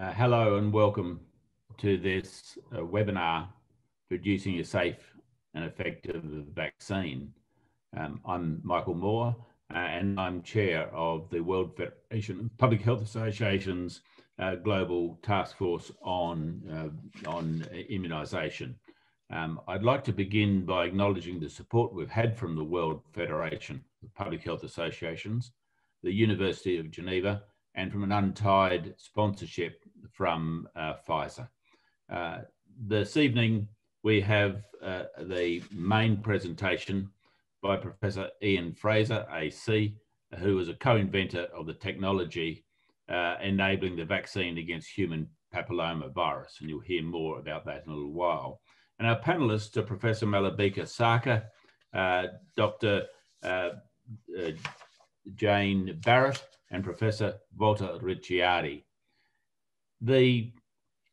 Uh, hello and welcome to this uh, webinar, Producing a Safe and Effective Vaccine. Um, I'm Michael Moore uh, and I'm chair of the World Federation of Public Health Associations uh, Global Task Force on, uh, on Immunisation. Um, I'd like to begin by acknowledging the support we've had from the World Federation of Public Health Associations, the University of Geneva, and from an untied sponsorship from uh, Pfizer. Uh, this evening, we have uh, the main presentation by Professor Ian Frazer, AC, who is a co-inventor of the technology uh, enabling the vaccine against human papillomavirus. And you'll hear more about that in a little while. And our panelists are Professor Malabika Sarker, uh, Dr. Uh, Jane Barratt, and Professor Walter Ricciardi. The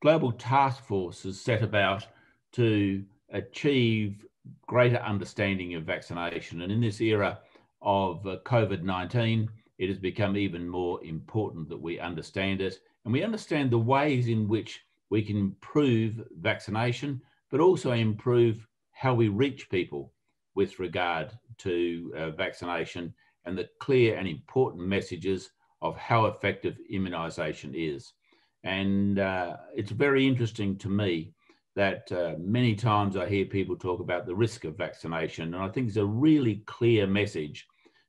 Global Task Force has set about to achieve greater understanding of vaccination. And in this era of uh, COVID 19, it has become even more important that we understand it and we understand the ways in which we can improve vaccination, but also improve how we reach people with regard to uh, vaccination and the clear and important messages of how effective immunisation is. And uh, it's very interesting to me that uh, many times I hear people talk about the risk of vaccination. And I think it's a really clear message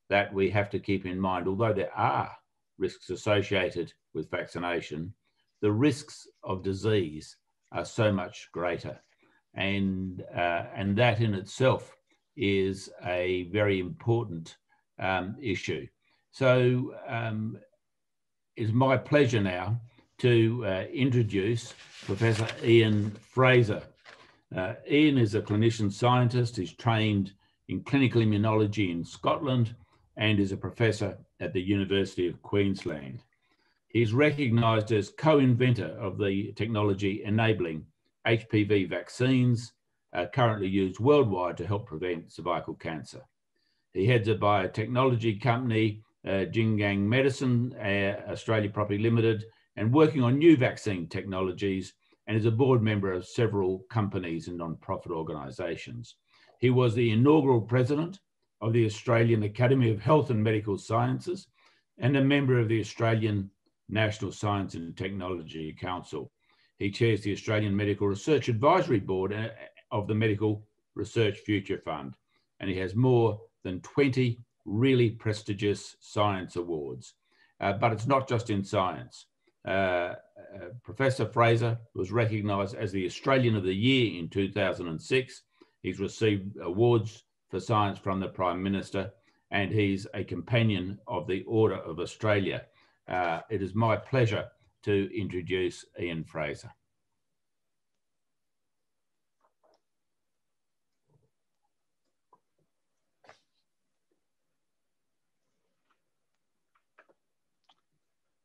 that we have to keep in mind. Although there are risks associated with vaccination, the risks of disease are so much greater. And, uh, and that in itself is a very important um, issue. So um, it's my pleasure now to uh, introduce Professor Ian Frazer. Uh, Ian is a clinician scientist. He's trained in clinical immunology in Scotland and is a professor at the University of Queensland. He's recognised as co-inventor of the technology enabling HPV vaccines uh, currently used worldwide to help prevent cervical cancer. He heads a biotechnology company, uh, Jingang Medicine, uh, Australia Property Limited, and working on new vaccine technologies, and is a board member of several companies and non-profit organisations. He was the inaugural president of the Australian Academy of Health and Medical Sciences and a member of the Australian National Science and Technology Council. He chairs the Australian Medical Research Advisory Board uh, of the Medical Research Future Fund, and he has more than 20 really prestigious science awards. Uh, but it's not just in science. Uh, uh, Professor Frazer was recognised as the Australian of the Year in 2006. He's received awards for science from the Prime Minister, and he's a companion of the Order of Australia. Uh, it is my pleasure to introduce Ian Frazer.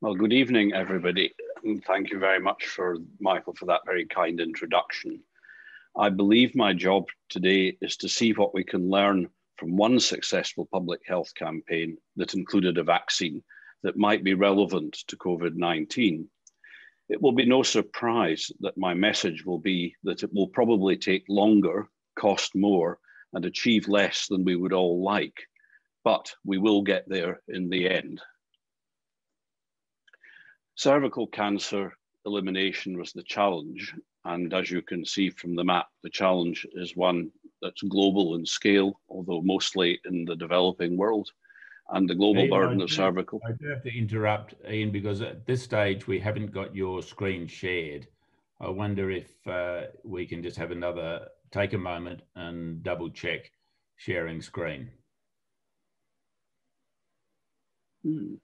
Well, good evening, everybody. And thank you very much for Michael for that very kind introduction. I believe my job today is to see what we can learn from one successful public health campaign that included a vaccine that might be relevant to COVID 19. It will be no surprise that my message will be that it will probably take longer, cost more, and achieve less than we would all like, but we will get there in the end. Cervical cancer elimination was the challenge. And as you can see from the map, the challenge is one that's global in scale, although mostly in the developing world. And the global Ian, burden of cervical. I do have to interrupt, Ian, because at this stage we haven't got your screen shared. I wonder if uh, we can just have another, take a moment and double check sharing screen. Hmm.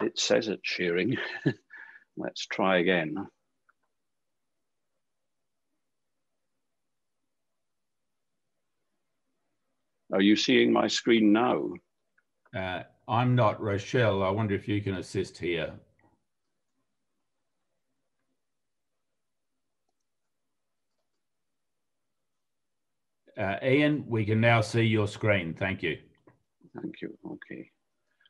It says it's shearing. Let's try again. Are you seeing my screen now? Uh, I'm not. Rochelle, I wonder if you can assist here. Uh, Ian, we can now see your screen. Thank you. Thank you. Okay.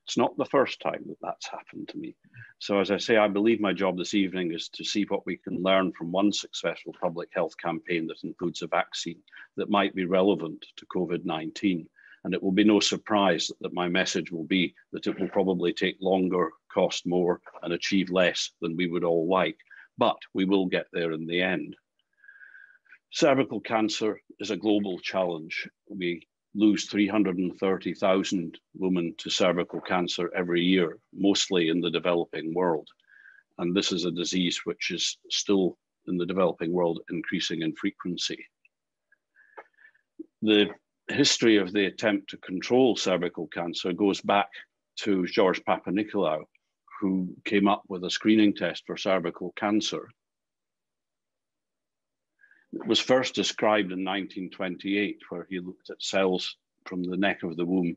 It's not the first time that that's happened to me. So, as I say, I believe my job this evening is to see what we can learn from one successful public health campaign that includes a vaccine that might be relevant to COVID 19. And it will be no surprise that my message will be that it will probably take longer, cost more, and achieve less than we would all like. But we will get there in the end. Cervical cancer is a global challenge. We lose 330,000 women to cervical cancer every year, mostly in the developing world. And this is a disease which is still in the developing world increasing in frequency. The history of the attempt to control cervical cancer goes back to George Papanikolaou, who came up with a screening test for cervical cancer was first described in 1928, where he looked at cells from the neck of the womb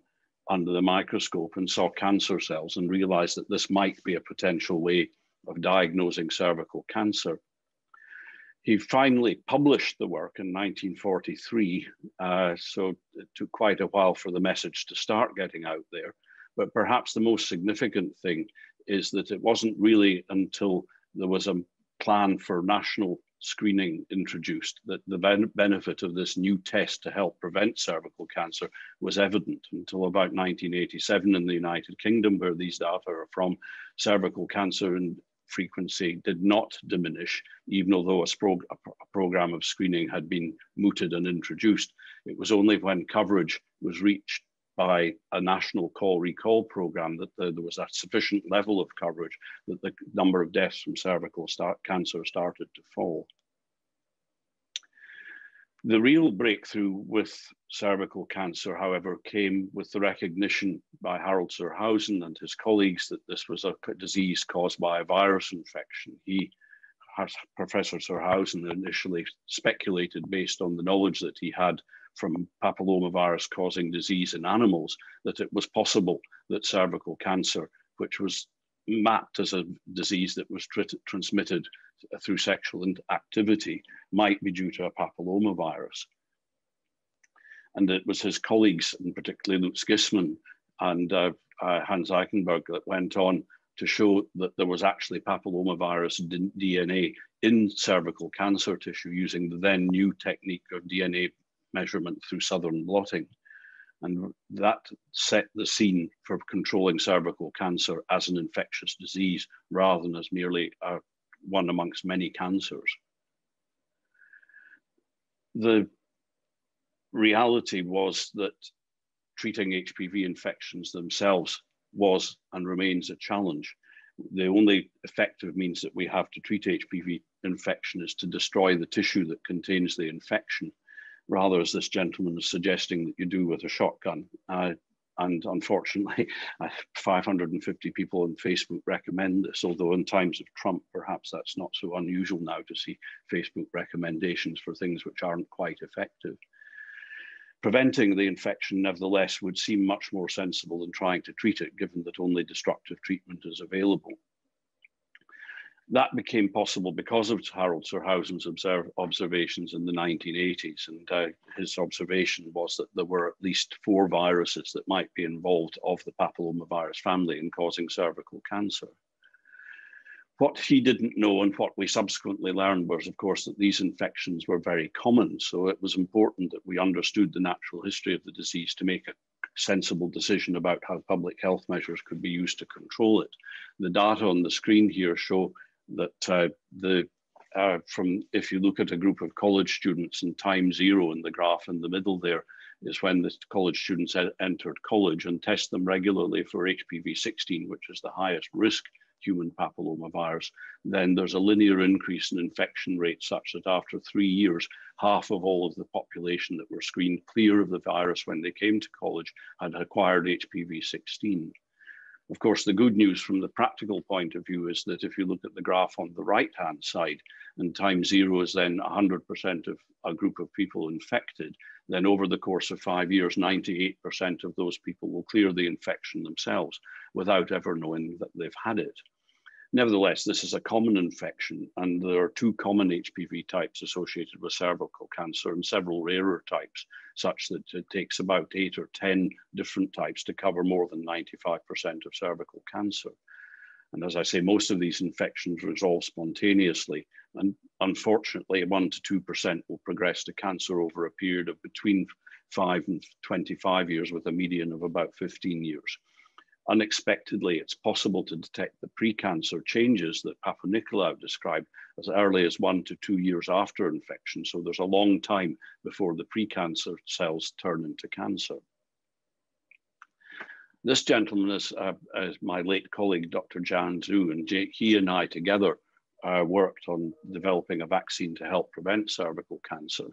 under the microscope and saw cancer cells and realized that this might be a potential way of diagnosing cervical cancer. He finally published the work in 1943, uh, so it took quite a while for the message to start getting out there. But perhaps the most significant thing is that it wasn't really until there was a plan for national screening introduced, that the ben benefit of this new test to help prevent cervical cancer was evident until about 1987 in the United Kingdom, where these data are from. Cervical cancer and frequency did not diminish, even although a, a, program of screening had been mooted and introduced. It was only when coverage was reached by a national call recall program that the, there was a sufficient level of coverage that the number of deaths from cervical start, cancer started to fall. The real breakthrough with cervical cancer, however, came with the recognition by Harald zur Hausen and his colleagues that this was a disease caused by a virus infection. He, Professor Zurhausen, initially speculated based on the knowledge that he had from papillomavirus causing disease in animals that it was possible that cervical cancer, which was mapped as a disease that was tr transmitted through sexual activity, might be due to a papillomavirus. And it was his colleagues, and particularly Lutz Gissmann and uh, uh, Hans Eichenberg, that went on to show that there was actually papillomavirus DNA in cervical cancer tissue using the then new technique of DNA measurement through southern blotting. And that set the scene for controlling cervical cancer as an infectious disease rather than as merely a, one amongst many cancers. The reality was that treating HPV infections themselves was and remains a challenge. The only effective means that we have to treat HPV infection is to destroy the tissue that contains the infection rather as this gentleman is suggesting that you do with a shotgun. Uh, and unfortunately, 550 people on Facebook recommend this, although in times of Trump, perhaps that's not so unusual now to see Facebook recommendations for things which aren't quite effective. Preventing the infection, nevertheless, would seem much more sensible than trying to treat it, given that only destructive treatment is available. That became possible because of Harald zur Hausen's observe, observations in the 1980s. And uh, his observation was that there were at least four viruses that might be involved of the papillomavirus family in causing cervical cancer. What he didn't know and what we subsequently learned was, of course, that these infections were very common. So it was important that we understood the natural history of the disease to make a sensible decision about how public health measures could be used to control it. The data on the screen here show that uh, the uh, from if you look at a group of college students and time zero in the graph in the middle there is when the college students entered college and test them regularly for HPV 16, which is the highest risk human papillomavirus, then there's a linear increase in infection rate such that after three years, half of all of the population that were screened clear of the virus when they came to college had acquired HPV 16. Of course, the good news from the practical point of view is that if you look at the graph on the right-hand side, and time zero is then 100% of a group of people infected, then over the course of five years, 98% of those people will clear the infection themselves without ever knowing that they've had it. Nevertheless, this is a common infection, and there are two common HPV types associated with cervical cancer and several rarer types, such that it takes about eight or 10 different types to cover more than 95% of cervical cancer. And as I say, most of these infections resolve spontaneously, and unfortunately, 1 to 2% will progress to cancer over a period of between 5 and 25 years, with a median of about 15 years unexpectedly, it's possible to detect the precancer changes that Papanicolaou described as early as one to two years after infection. So there's a long time before the precancer cells turn into cancer. This gentleman is, uh, is my late colleague, Dr. Jian Zhou, and he and I together uh, worked on developing a vaccine to help prevent cervical cancer.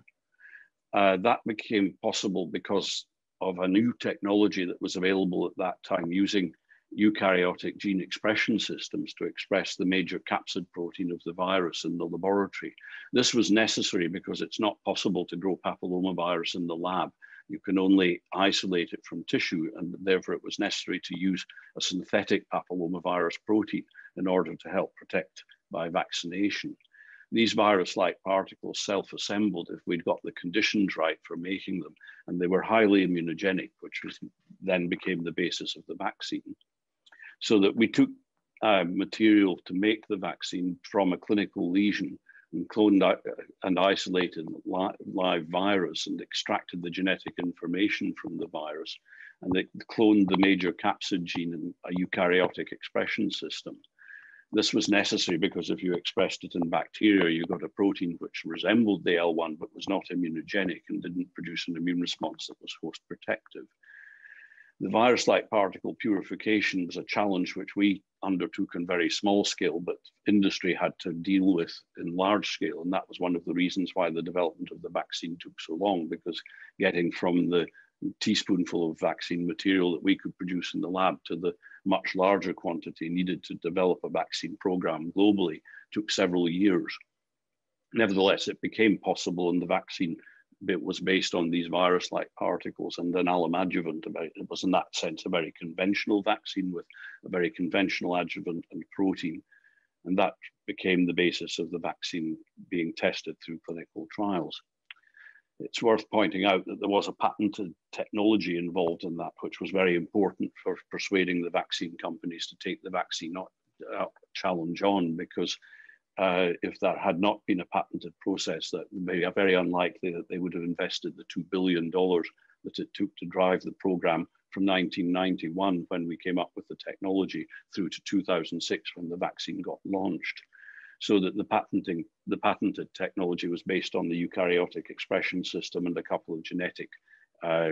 Uh, that became possible because of a new technology that was available at that time using eukaryotic gene expression systems to express the major capsid protein of the virus in the laboratory. This was necessary because it's not possible to grow papillomavirus in the lab. You can only isolate it from tissue, and therefore it was necessary to use a synthetic papillomavirus protein in order to help protect by vaccination these virus-like particles self-assembled if we'd got the conditions right for making them, and they were highly immunogenic, which was then became the basis of the vaccine. So that we took uh, material to make the vaccine from a clinical lesion and cloned out and isolated li live virus and extracted the genetic information from the virus and they cloned the major capsid gene in a eukaryotic expression system. This was necessary because if you expressed it in bacteria, you got a protein which resembled the L1 but was not immunogenic and didn't produce an immune response that was host protective. The virus-like particle purification was a challenge which we undertook on very small scale, but industry had to deal with in large scale. And that was one of the reasons why the development of the vaccine took so long, because getting from the teaspoonful of vaccine material that we could produce in the lab to the much larger quantity needed to develop a vaccine program globally took several years. Nevertheless, it became possible and the vaccine bit was based on these virus-like particles and an alum adjuvant. About, it was in that sense a very conventional vaccine with a very conventional adjuvant and protein. And that became the basis of the vaccine being tested through clinical trials it's worth pointing out that there was a patented technology involved in that, which was very important for persuading the vaccine companies to take the vaccine uh, challenge on, because uh, if that had not been a patented process, that would be very unlikely that they would have invested the $2 billion that it took to drive the program from 1991 when we came up with the technology through to 2006 when the vaccine got launched so that the patenting, the patented technology was based on the eukaryotic expression system and a couple of genetic uh,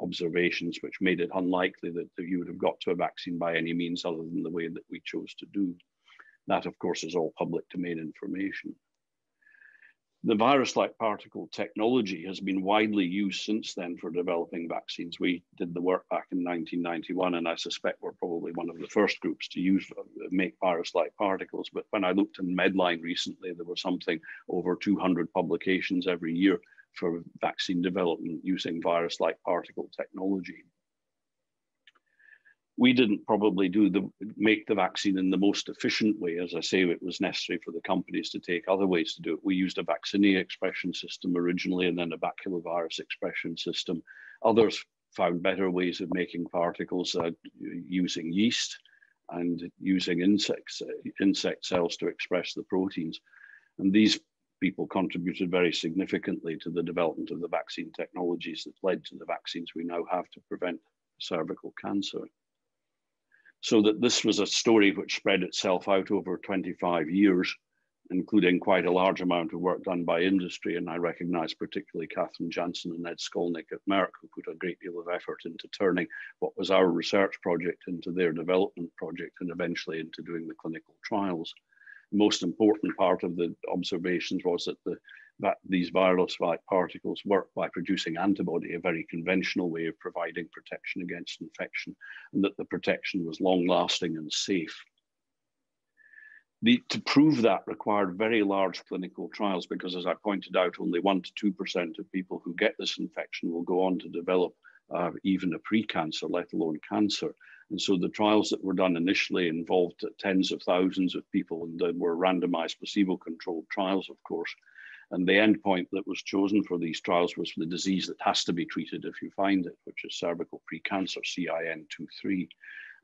observations, which made it unlikely that, that you would have got to a vaccine by any means other than the way that we chose to do. That, of course, is all public domain information. The virus-like particle technology has been widely used since then for developing vaccines. We did the work back in 1991, and I suspect we're probably one of the first groups to use uh, make virus-like particles. But when I looked in Medline recently, there were something over 200 publications every year for vaccine development using virus-like particle technology we didn't probably do the make the vaccine in the most efficient way. As I say, it was necessary for the companies to take other ways to do it. We used a vaccinia expression system originally, and then a baculovirus expression system. Others found better ways of making particles uh, using yeast and using insects, uh, insect cells to express the proteins. And these people contributed very significantly to the development of the vaccine technologies that led to the vaccines we now have to prevent cervical cancer so that this was a story which spread itself out over 25 years, including quite a large amount of work done by industry. And I recognize particularly Kathrin Jansen and Ed Scolnick at Merck, who put a great deal of effort into turning what was our research project into their development project and eventually into doing the clinical trials. The most important part of the observations was that the that these virus-like particles work by producing antibody, a very conventional way of providing protection against infection, and that the protection was long-lasting and safe. The, to prove that required very large clinical trials because, as I pointed out, only 1% to 2% of people who get this infection will go on to develop uh, even a pre-cancer, let alone cancer. And so the trials that were done initially involved tens of thousands of people and they were randomized placebo-controlled trials, of course. And the endpoint that was chosen for these trials was for the disease that has to be treated if you find it, which is cervical precancer, CIN23.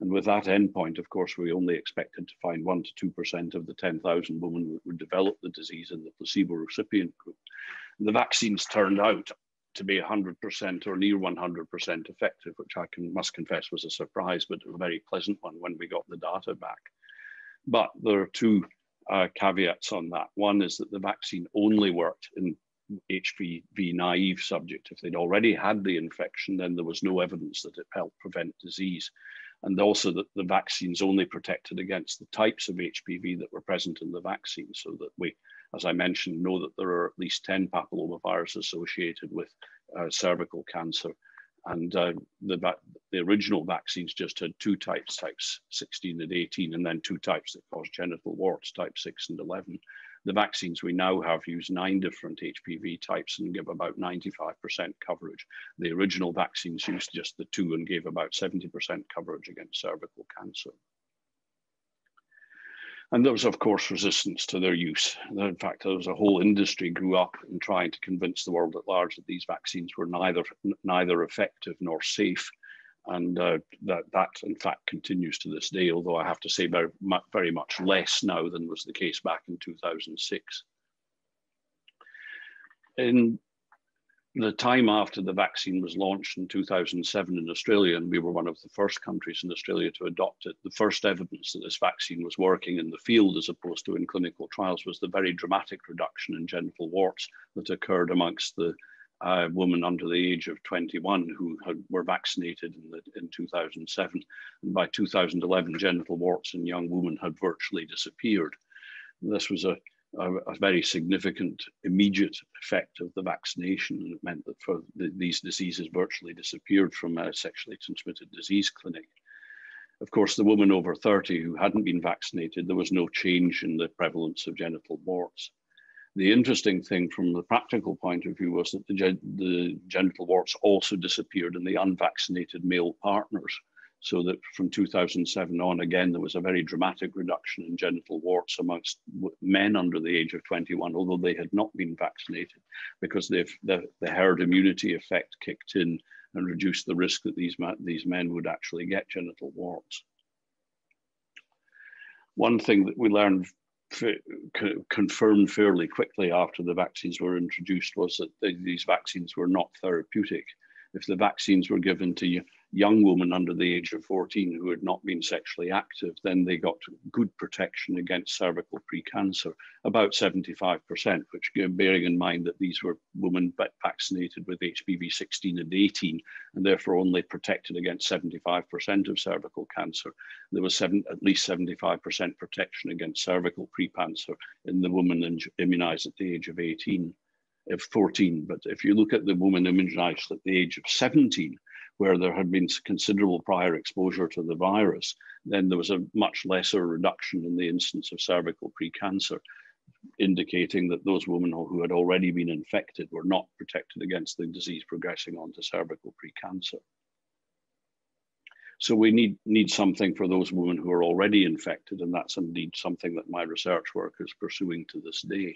And with that endpoint, of course, we only expected to find 1% to 2% of the 10,000 women that would develop the disease in the placebo recipient group. The vaccines turned out to be 100% or near 100% effective, which I can, must confess was a surprise, but a very pleasant one when we got the data back. But there are two uh, caveats on that. One is that the vaccine only worked in HPV naive subject. If they'd already had the infection, then there was no evidence that it helped prevent disease. And also that the vaccines only protected against the types of HPV that were present in the vaccine so that we as I mentioned, know that there are at least 10 papillomavirus associated with uh, cervical cancer. And uh, the, the original vaccines just had two types, types 16 and 18, and then two types that cause genital warts, type 6 and 11. The vaccines we now have use nine different HPV types and give about 95% coverage. The original vaccines used just the two and gave about 70% coverage against cervical cancer. And there was, of course, resistance to their use. In fact, there was a whole industry grew up in trying to convince the world at large that these vaccines were neither neither effective nor safe, and uh, that that in fact continues to this day. Although I have to say, very very much less now than was the case back in 2006. In the time after the vaccine was launched in 2007 in Australia, and we were one of the first countries in Australia to adopt it, the first evidence that this vaccine was working in the field as opposed to in clinical trials was the very dramatic reduction in genital warts that occurred amongst the uh, women under the age of 21 who had, were vaccinated in, the, in 2007. And by 2011, genital warts in young women had virtually disappeared. This was a a, a, very significant immediate effect of the vaccination. And it meant that for the, these diseases virtually disappeared from a sexually transmitted disease clinic. Of course, the woman over 30 who hadn't been vaccinated, there was no change in the prevalence of genital warts. The interesting thing from the practical point of view was that the, the genital warts also disappeared in the unvaccinated male partners so that from 2007 on, again, there was a very dramatic reduction in genital warts amongst men under the age of 21, although they had not been vaccinated, because the, the herd immunity effect kicked in and reduced the risk that these, these men would actually get genital warts. One thing that we learned confirmed fairly quickly after the vaccines were introduced was that these vaccines were not therapeutic. If the vaccines were given to young women under the age of 14 who had not been sexually active, then they got good protection against cervical precancer, about 75%, which bearing in mind that these were women vaccinated with HPV 16 and 18, and therefore only protected against 75% of cervical cancer. There was seven, at least 75% protection against cervical precancer in the woman immunized at the age of 18 of 14. But if you look at the woman immunized at the age of 17, where there had been considerable prior exposure to the virus, then there was a much lesser reduction in the instance of cervical precancer, indicating that those women who had already been infected were not protected against the disease progressing on to cervical precancer. So we need, need something for those women who are already infected, and that's indeed something that my research work is pursuing to this day.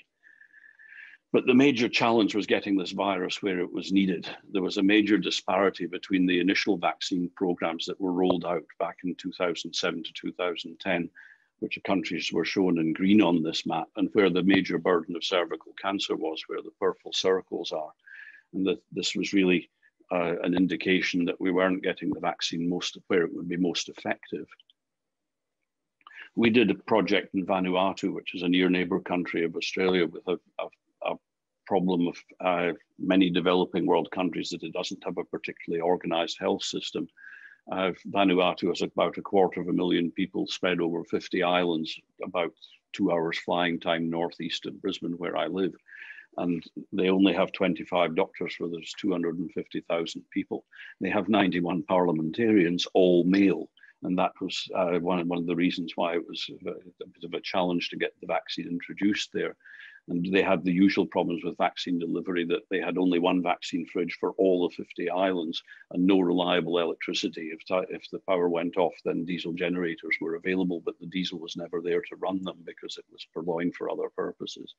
But the major challenge was getting this virus where it was needed. There was a major disparity between the initial vaccine programs that were rolled out back in 2007 to 2010, which the countries were shown in green on this map, and where the major burden of cervical cancer was, where the purple circles are. And that this was really uh, an indication that we weren't getting the vaccine most where it would be most effective. We did a project in Vanuatu, which is a near neighbor country of Australia, with a, a problem of uh, many developing world countries that it doesn't have a particularly organized health system. Uh, Vanuatu has about a quarter of a million people spread over 50 islands, about two hours flying time northeast of Brisbane, where I live. And they only have 25 doctors where there's 250,000 people. They have 91 parliamentarians, all male. And that was uh, one, one of the reasons why it was a bit of a challenge to get the vaccine introduced there. And they had the usual problems with vaccine delivery that they had only one vaccine fridge for all the 50 islands and no reliable electricity. If, if the power went off, then diesel generators were available, but the diesel was never there to run them because it was purloined for other purposes.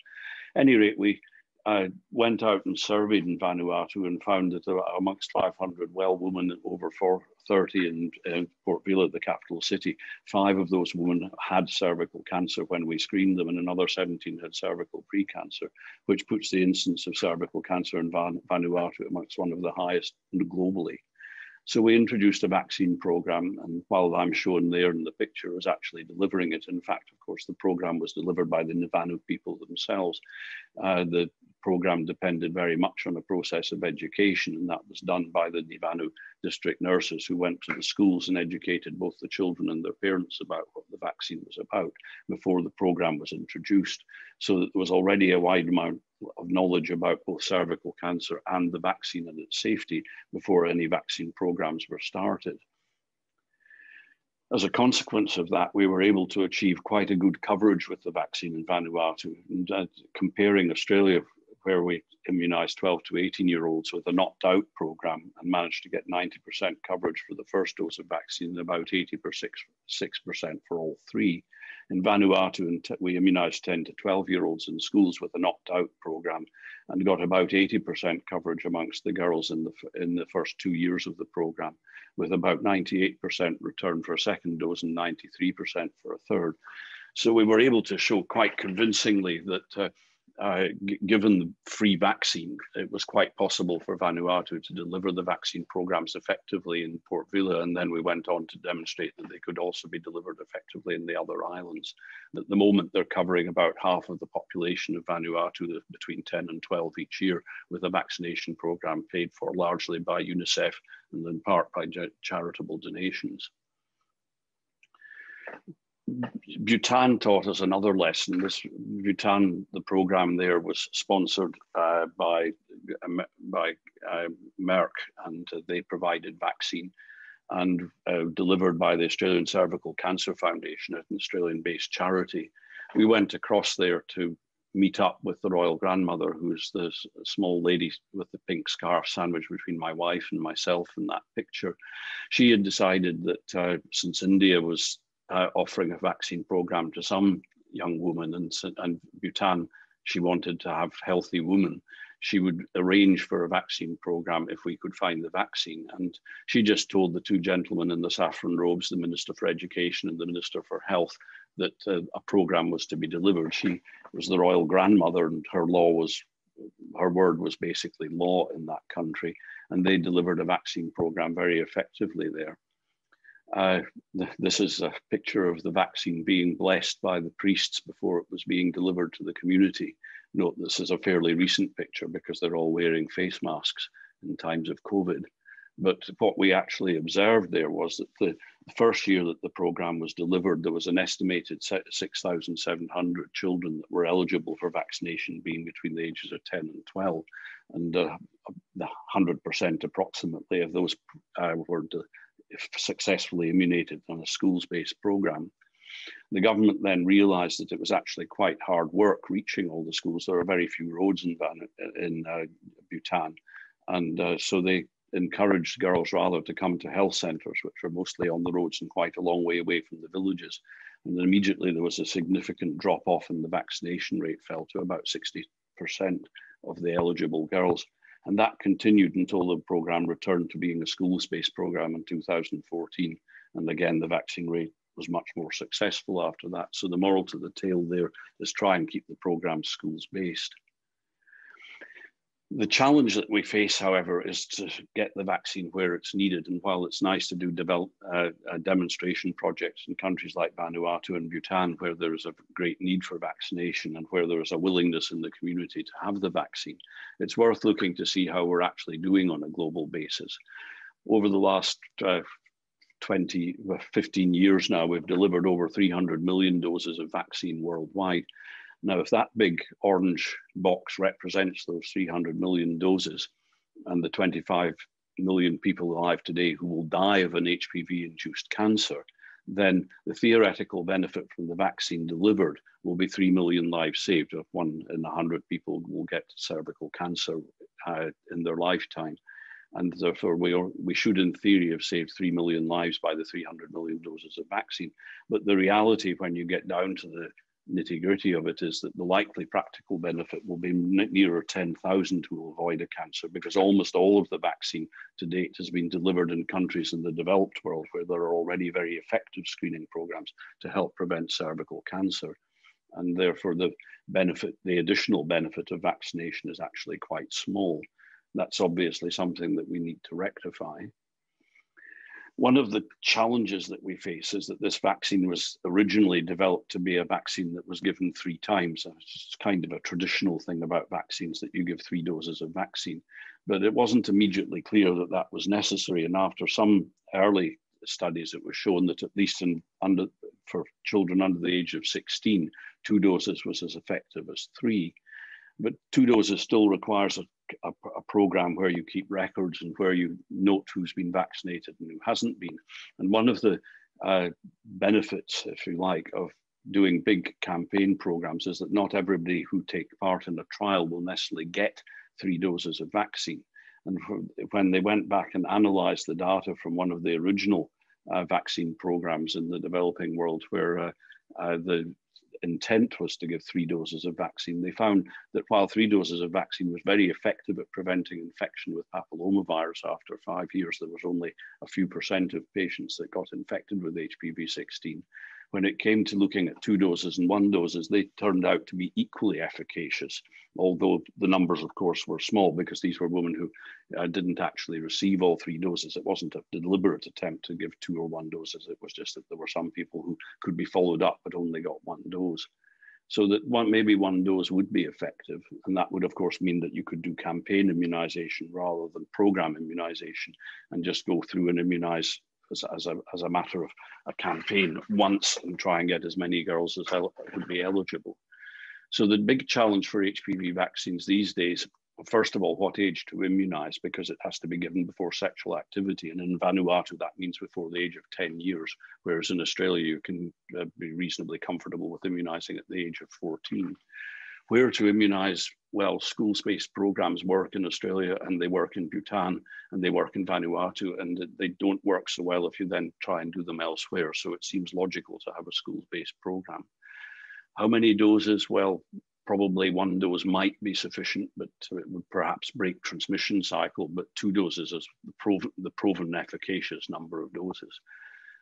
Any rate, we I went out and surveyed in Vanuatu and found that amongst 500 well women over 30 in, in Port Vila, the capital city, five of those women had cervical cancer when we screened them, and another 17 had cervical precancer, which puts the incidence of cervical cancer in Van, Vanuatu amongst one of the highest globally. So we introduced a vaccine program, and while I'm shown there in the picture as actually delivering it, in fact, of course, the program was delivered by the Nivanu people themselves. Uh, the program depended very much on a process of education, and that was done by the Nivanu district nurses who went to the schools and educated both the children and their parents about what the vaccine was about before the program was introduced. So that there was already a wide amount of knowledge about both cervical cancer and the vaccine and its safety before any vaccine programs were started. As a consequence of that, we were able to achieve quite a good coverage with the vaccine in Vanuatu. And uh, comparing Australia where we immunized 12 to 18 year olds with a knocked out program and managed to get 90% coverage for the first dose of vaccine and about 86% for all three. In Vanuatu, and we immunized 10 to 12 year olds in schools with a knocked out program and got about 80% coverage amongst the girls in the, in the first two years of the program, with about 98% return for a second dose and 93% for a third. So we were able to show quite convincingly that uh, uh, given the free vaccine, it was quite possible for Vanuatu to deliver the vaccine programs effectively in Port Vila. And then we went on to demonstrate that they could also be delivered effectively in the other islands. At the moment, they're covering about half of the population of Vanuatu, between 10 and 12 each year, with a vaccination program paid for largely by UNICEF and in part by charitable donations. Bhutan taught us another lesson. This Bhutan, the program there was sponsored uh, by by uh, Merck, and they provided vaccine and uh, delivered by the Australian Cervical Cancer Foundation, an Australian-based charity. We went across there to meet up with the royal grandmother, who's the small lady with the pink scarf sandwiched between my wife and myself in that picture. She had decided that uh, since India was uh, offering a vaccine program to some young woman and, Bhutan, she wanted to have healthy women. She would arrange for a vaccine program if we could find the vaccine. And she just told the two gentlemen in the saffron robes, the Minister for Education and the Minister for Health, that uh, a program was to be delivered. She was the royal grandmother, and her law was her word was basically law in that country. And they delivered a vaccine program very effectively there. Uh, this is a picture of the vaccine being blessed by the priests before it was being delivered to the community. Note this is a fairly recent picture because they're all wearing face masks in times of COVID. But what we actually observed there was that the, the first year that the program was delivered, there was an estimated 6,700 children that were eligible for vaccination being between the ages of 10 and 12. And uh, 100% approximately of those uh, were successfully immunated on a schools-based program. The government then realized that it was actually quite hard work reaching all the schools. There are very few roads in, in uh, Bhutan. And uh, so they encouraged girls rather to come to health centers, which are mostly on the roads and quite a long way away from the villages. And then immediately there was a significant drop off and the vaccination rate fell to about 60% of the eligible girls. And that continued until the program returned to being a schools-based program in 2014. And again, the vaccine rate was much more successful after that. So the moral to the tale there is try and keep the program schools-based. The challenge that we face, however, is to get the vaccine where it's needed. And while it's nice to do develop uh, demonstration projects in countries like Vanuatu and Bhutan, where there is a great need for vaccination and where there is a willingness in the community to have the vaccine, it's worth looking to see how we're actually doing on a global basis. Over the last uh, 20, 15 years now, we've delivered over 300 million doses of vaccine worldwide. Now, if that big orange box represents those 300 million doses and the 25 million people alive today who will die of an HPV induced cancer, then the theoretical benefit from the vaccine delivered will be 3 million lives saved. If one in 100 people will get cervical cancer uh, in their lifetime. And therefore, we, are, we should, in theory, have saved 3 million lives by the 300 million doses of vaccine. But the reality, when you get down to the nitty gritty of it is that the likely practical benefit will be nearer 10,000 who will avoid a cancer because almost all of the vaccine to date has been delivered in countries in the developed world where there are already very effective screening programs to help prevent cervical cancer. And therefore, the benefit, the additional benefit of vaccination is actually quite small. That's obviously something that we need to rectify. One of the challenges that we face is that this vaccine was originally developed to be a vaccine that was given three times. It's kind of a traditional thing about vaccines that you give three doses of vaccine, but it wasn't immediately clear that that was necessary. And after some early studies, it was shown that at least in under for children under the age of 16, two doses was as effective as three. But two doses still requires a a, a, program where you keep records and where you note who's been vaccinated and who hasn't been. And one of the uh, benefits, if you like, of doing big campaign programs is that not everybody who take part in a trial will necessarily get three doses of vaccine. And when they went back and analyzed the data from one of the original uh, vaccine programs in the developing world, where uh, uh the intent was to give three doses of vaccine, they found that while three doses of vaccine was very effective at preventing infection with papillomavirus after five years, there was only a few percent of patients that got infected with HPV 16 when it came to looking at two doses and one doses, they turned out to be equally efficacious, although the numbers, of course, were small because these were women who uh, didn't actually receive all three doses. It wasn't a deliberate attempt to give two or one doses. It was just that there were some people who could be followed up but only got one dose. So that one maybe one dose would be effective, and that would of course mean that you could do campaign immunization rather than program immunization, and just go through and immunize as, as, a, as a matter of a campaign once and try and get as many girls as would be eligible. So the big challenge for HPV vaccines these days, first of all, what age to immunize because it has to be given before sexual activity. And in Vanuatu, that means before the age of 10 years, whereas in Australia, you can uh, be reasonably comfortable with immunizing at the age of 14 where to immunize. Well, schools-based programs work in Australia and they work in Bhutan and they work in Vanuatu and they don't work so well if you then try and do them elsewhere. So it seems logical to have a schools-based program. How many doses? Well, probably one dose might be sufficient, but it would perhaps break transmission cycle, but two doses is the proven, the proven efficacious number of doses.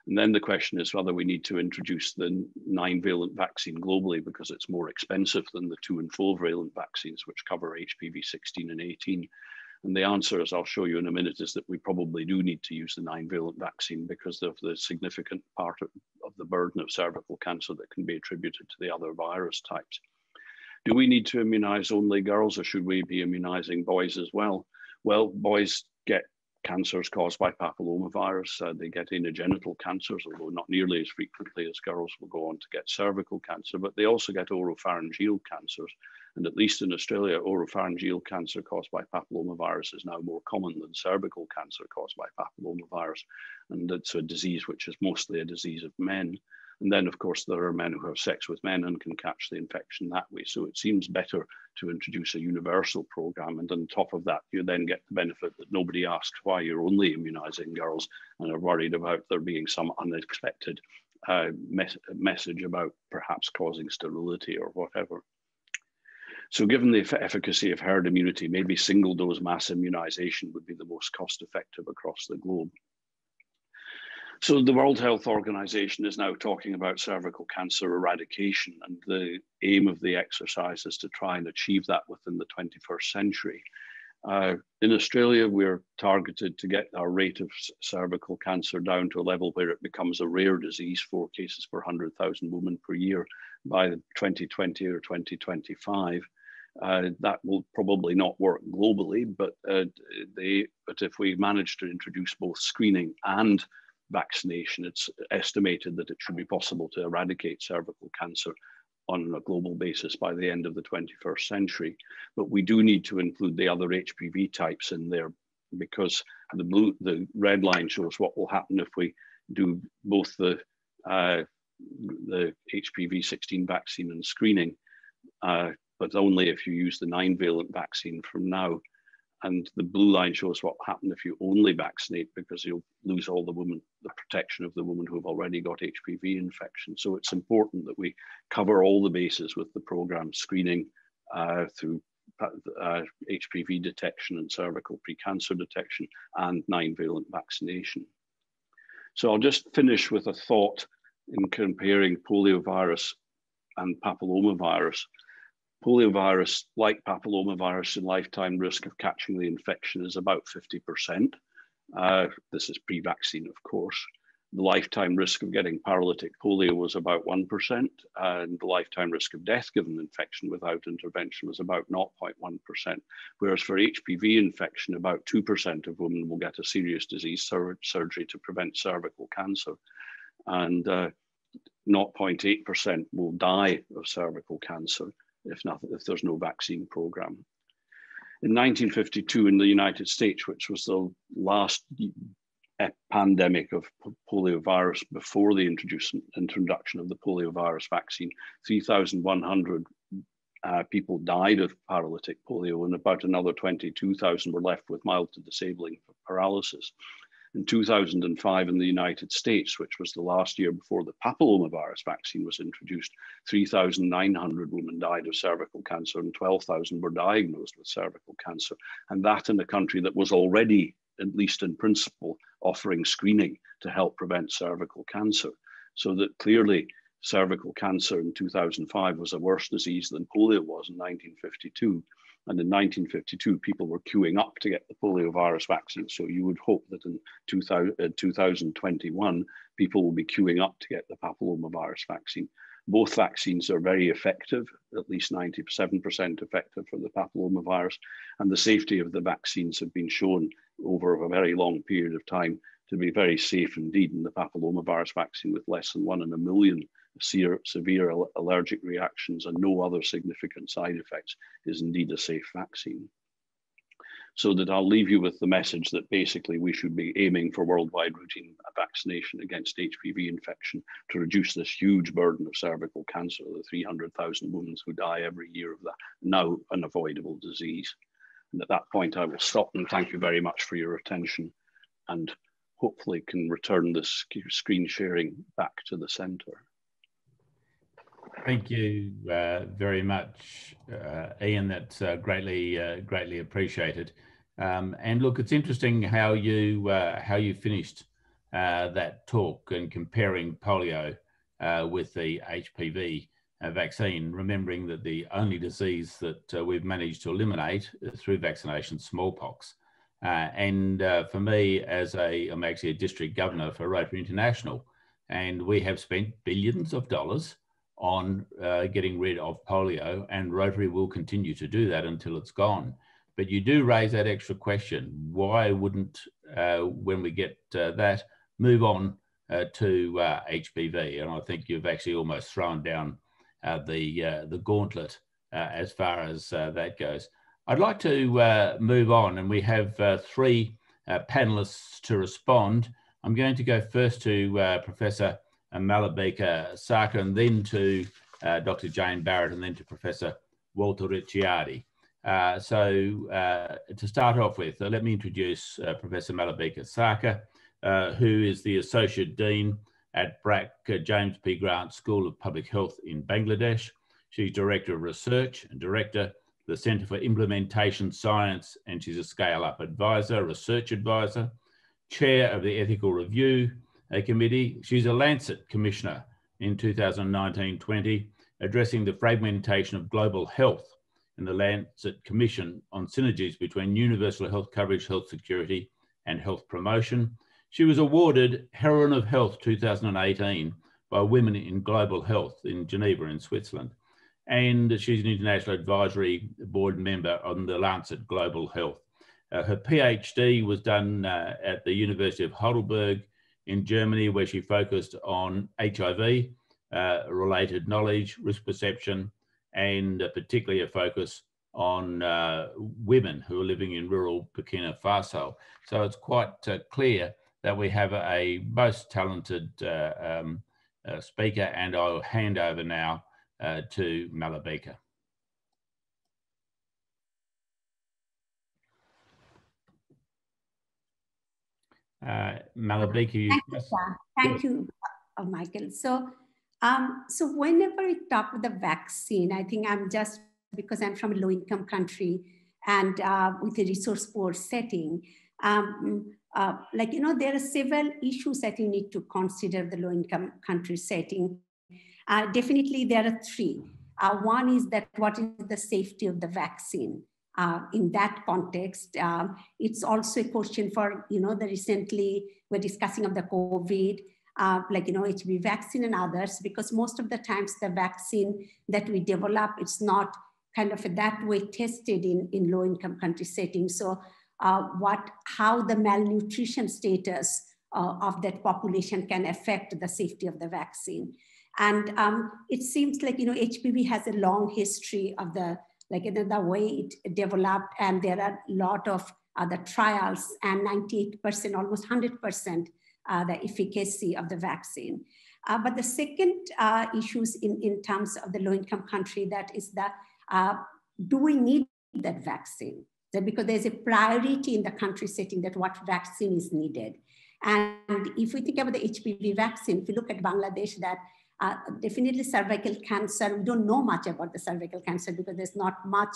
And then the question is whether we need to introduce the nine valent vaccine globally because it's more expensive than the two and four valent vaccines, which cover HPV 16 and 18. And the answer, as I'll show you in a minute, is that we probably do need to use the nine valent vaccine because of the significant part of, of the burden of cervical cancer that can be attributed to the other virus types. Do we need to immunize only girls or should we be immunizing boys as well? Well, boys get cancers caused by papillomavirus. Uh, they get anogenital cancers, although not nearly as frequently as girls will go on to get cervical cancer, but they also get oropharyngeal cancers. And at least in Australia, oropharyngeal cancer caused by papillomavirus is now more common than cervical cancer caused by papillomavirus. And it's a disease which is mostly a disease of men. And then, of course, there are men who have sex with men and can catch the infection that way. So it seems better to introduce a universal program. And on top of that, you then get the benefit that nobody asks why you're only immunizing girls and are worried about there being some unexpected uh, mes message about perhaps causing sterility or whatever. So given the efficacy of herd immunity, maybe single dose mass immunization would be the most cost effective across the globe. So the World Health Organization is now talking about cervical cancer eradication, and the aim of the exercise is to try and achieve that within the 21st century. Uh, in Australia, we're targeted to get our rate of cervical cancer down to a level where it becomes a rare disease, four cases per 100,000 women per year by 2020 or 2025. Uh, that will probably not work globally, but uh, they, but if we manage to introduce both screening and vaccination, it's estimated that it should be possible to eradicate cervical cancer on a global basis by the end of the 21st century. But we do need to include the other HPV types in there because the blue, the red line shows what will happen if we do both the uh, the HPV 16 vaccine and screening, uh, but only if you use the nine valent vaccine from now. And the blue line shows what happened if you only vaccinate because you'll lose all the women, the protection of the women who have already got HPV infection. So it's important that we cover all the bases with the program screening uh, through uh, HPV detection and cervical precancer detection and nine valent vaccination. So I'll just finish with a thought in comparing poliovirus and papillomavirus. Poliovirus, like papillomavirus in lifetime risk of catching the infection is about 50%. Uh, this is pre-vaccine, of course. The lifetime risk of getting paralytic polio was about 1%, and the lifetime risk of death given infection without intervention was about 0.1%. Whereas for HPV infection, about 2% of women will get a serious disease sur surgery to prevent cervical cancer. And uh, 0.8% will die of cervical cancer if, nothing, if there's no vaccine program. In 1952 in the United States, which was the last pandemic of poliovirus before the introduction of the poliovirus vaccine, 3,100 uh, people died of paralytic polio and about another 22,000 were left with mild to disabling paralysis in 2005 in the United States, which was the last year before the papillomavirus vaccine was introduced, 3,900 women died of cervical cancer and 12,000 were diagnosed with cervical cancer. And that in a country that was already, at least in principle, offering screening to help prevent cervical cancer. So that clearly cervical cancer in 2005 was a worse disease than polio was in 1952. And in 1952, people were queuing up to get the poliovirus vaccine. So you would hope that in 2000, uh, 2021, people will be queuing up to get the papillomavirus vaccine. Both vaccines are very effective, at least 97% effective for the papillomavirus, and the safety of the vaccines have been shown over a very long period of time to be very safe indeed. And the papillomavirus vaccine, with less than one in a million severe, allergic reactions and no other significant side effects is indeed a safe vaccine. So that I'll leave you with the message that basically we should be aiming for worldwide routine vaccination against HPV infection to reduce this huge burden of cervical cancer, the 300,000 women who die every year of that now unavoidable disease. And at that point, I will stop and thank you very much for your attention and hopefully can return this screen sharing back to the center. Thank you uh, very much, uh, Ian. That's uh, greatly uh, greatly appreciated. Um, and look, it's interesting how you uh, how you finished uh, that talk and comparing polio with the HPV vaccine, remembering that the only disease that we've managed to eliminate through vaccination, smallpox. and for me, as a, I'm actually a district governor for Rotary International, and we have spent billions of dollars on uh, getting rid of polio, and Rotary will continue to do that until it's gone. But you do raise that extra question why wouldn't, uh, when we get uh, that, move on uh, to HPV? Uh, and I think you've actually almost thrown down uh, the, the gauntlet as far as that goes. I'd like to move on, and we have three panelists to respond. I'm going to go first to Professor Malabika Sarker, and then to uh, Dr. Jane Barratt, and then to Professor Walter Ricciardi. Uh, so uh, to start off with, let me introduce Professor Malabika Sarker, uh, who is the Associate Dean at BRAC James P. Grant School of Public Health in Bangladesh. She's Director of Research and Director of the Centre for Implementation Science, and she's a Scale Up Advisor, Research Advisor, Chair of the Ethical Review committee. She's a Lancet Commissioner in 2019-20, addressing the fragmentation of global health in the Lancet Commission on synergies between universal health coverage, health security, and health promotion. She was awarded Heroine of Health 2018 by Women in Global Health in Geneva in Switzerland. And she's an international advisory board member on the Lancet Global Health. Uh, her PhD was done uh, at the University of Heidelberg in Germany, where she focused on HIV uh, related knowledge, risk perception, and uh, particularly a focus on uh, women who are living in rural Burkina Faso. So it's quite uh, clear that we have a most talented uh, um, uh, speaker, and I'll hand over now to Malabika. Uh, Malabika, Thank you, Thank you uh, Michael. So, um, so whenever we talk about the vaccine, I think I'm just because I'm from a low-income country and uh, with a resource poor setting, um, uh, like, you know, there are several issues that you need to consider the low-income country setting. Uh, definitely there are three. Uh, one is that what is the safety of the vaccine? Uh, in that context, um, it's also a question for, you know, the recently we're discussing of the COVID, uh, like, you know, HPV vaccine and others, because most of the times the vaccine that we develop, it's not kind of that way tested in, in low income country settings. So uh, what, how the malnutrition status uh, of that population can affect the safety of the vaccine. And um, it seems like, you know, HPV has a long history of the, like the way it developed and there are a lot of other trials and 98%, almost 100% uh, the efficacy of the vaccine. Uh, but the second uh, issues in, in terms of the low income country that is the uh, do we need that vaccine? That because there's a priority in the country setting that what vaccine is needed. And if we think about the HPV vaccine, if you look at Bangladesh, that uh, definitely cervical cancer, we don't know much about the cervical cancer because there's not much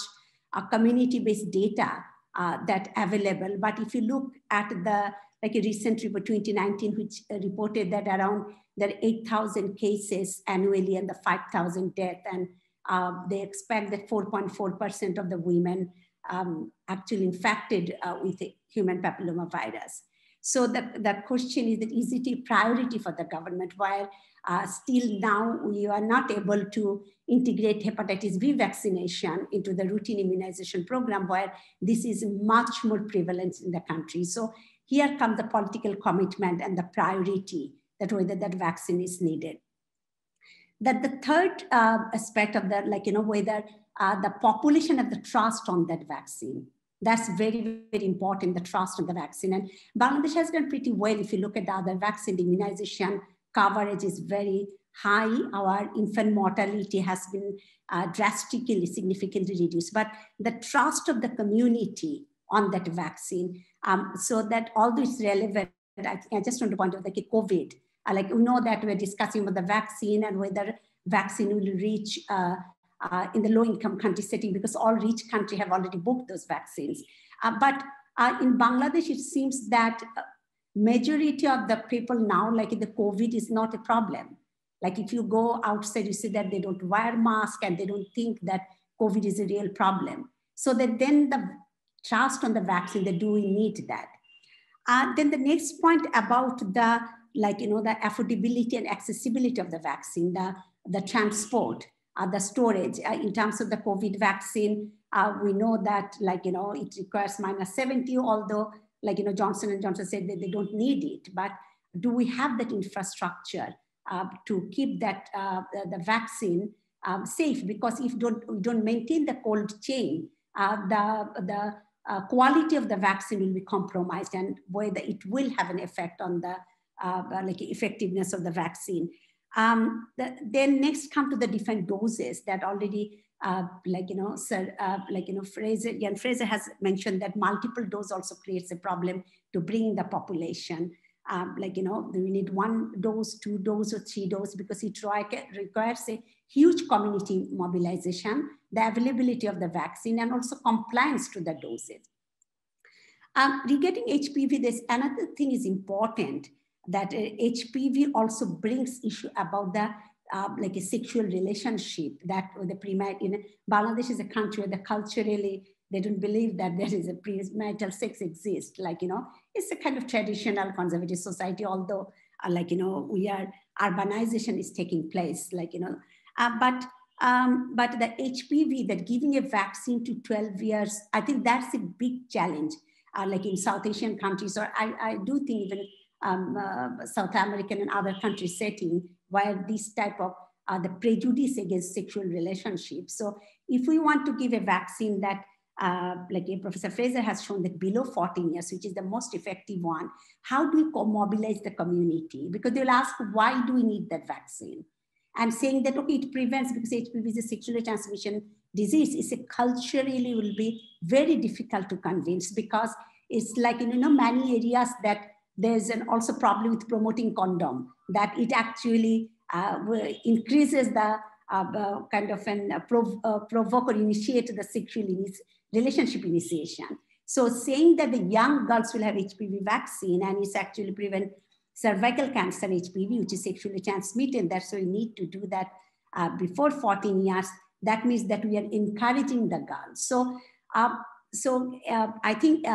uh, community-based data uh, that available. But if you look at the, like a recent report 2019, which uh, reported that around there are 8,000 cases annually and the 5,000 deaths. And uh, they expect that 4.4% of the women um, actually infected uh, with human papillomavirus. So the, the question is that is it a priority for the government while uh, still now we are not able to integrate hepatitis B vaccination into the routine immunization program where this is much more prevalent in the country. So here comes the political commitment and the priority that whether that vaccine is needed that the third uh, aspect of that, like, you know, whether uh, the population have the trust on that vaccine. That's very, very important, the trust on the vaccine. And Bangladesh has done pretty well. If you look at the other vaccine, immunization coverage is very high. Our infant mortality has been uh, drastically, significantly reduced. But the trust of the community on that vaccine, um, so that although it's relevant, I, I just want to point out like COVID, uh, like we know that we're discussing about the vaccine and whether vaccine will reach uh, uh, in the low income country setting because all rich country have already booked those vaccines. Uh, but uh, in Bangladesh, it seems that uh, majority of the people now, like the COVID is not a problem. Like if you go outside, you see that they don't wear mask and they don't think that COVID is a real problem. So that then the trust on the vaccine, they do we need that. then the next point about the like you know the affordability and accessibility of the vaccine, the the transport, uh, the storage. Uh, in terms of the COVID vaccine, uh, we know that like you know it requires minus 70, although like you know Johnson and Johnson said that they don't need it. But do we have that infrastructure uh, to keep that uh, the, vaccine um, safe? Because if don't we don't maintain the cold chain, uh, the the quality of the vaccine will be compromised, and whether it will have an effect on the uh, like effectiveness of the vaccine. Um, the, then next come to the different doses that already uh, like you know sir uh, like you know Frazer Ian Frazer has mentioned that multiple dose also creates a problem to bring the population. Um, like you know we need one dose two dose or three dose because it requires a huge community mobilization the availability of the vaccine and also compliance to the doses um, regarding HPV there's another thing is important that HPV uh, also brings issue about the uh, like a sexual relationship that the premarital, in Bangladesh is a country where the culturally, they don't believe that there is a premarital sex exists. Like, you know, it's a kind of traditional conservative society, although uh, like, you know, we are, urbanization is taking place, like, you know, uh, but um, but the HPV, that giving a vaccine to 12 years, I think that's a big challenge. Uh, like in South Asian countries, or I, I do think even um, uh, South American and other country setting where this type of uh, the prejudice against sexual relationships. So if we want to give a vaccine that uh, like Professor Frazer has shown that below 14 years, which is the most effective one, how do we mobilize the community? Because they'll ask, why do we need that vaccine? I'm saying that, okay, it prevents because HPV is a sexually transmission disease, It's a culturally will be very difficult to convince because it's like in you know many areas that there's an also problem with promoting condom that it actually uh, increases the uh, kind of an uh, prov uh, provoke or initiate the sexual relationship initiation. So saying that the young girls will have HPV vaccine and it's actually prevent cervical cancer HPV, which is sexually transmitted, that's why we need to do that uh, before 14 years. That means that we are encouraging the girls. So, uh, so uh, I think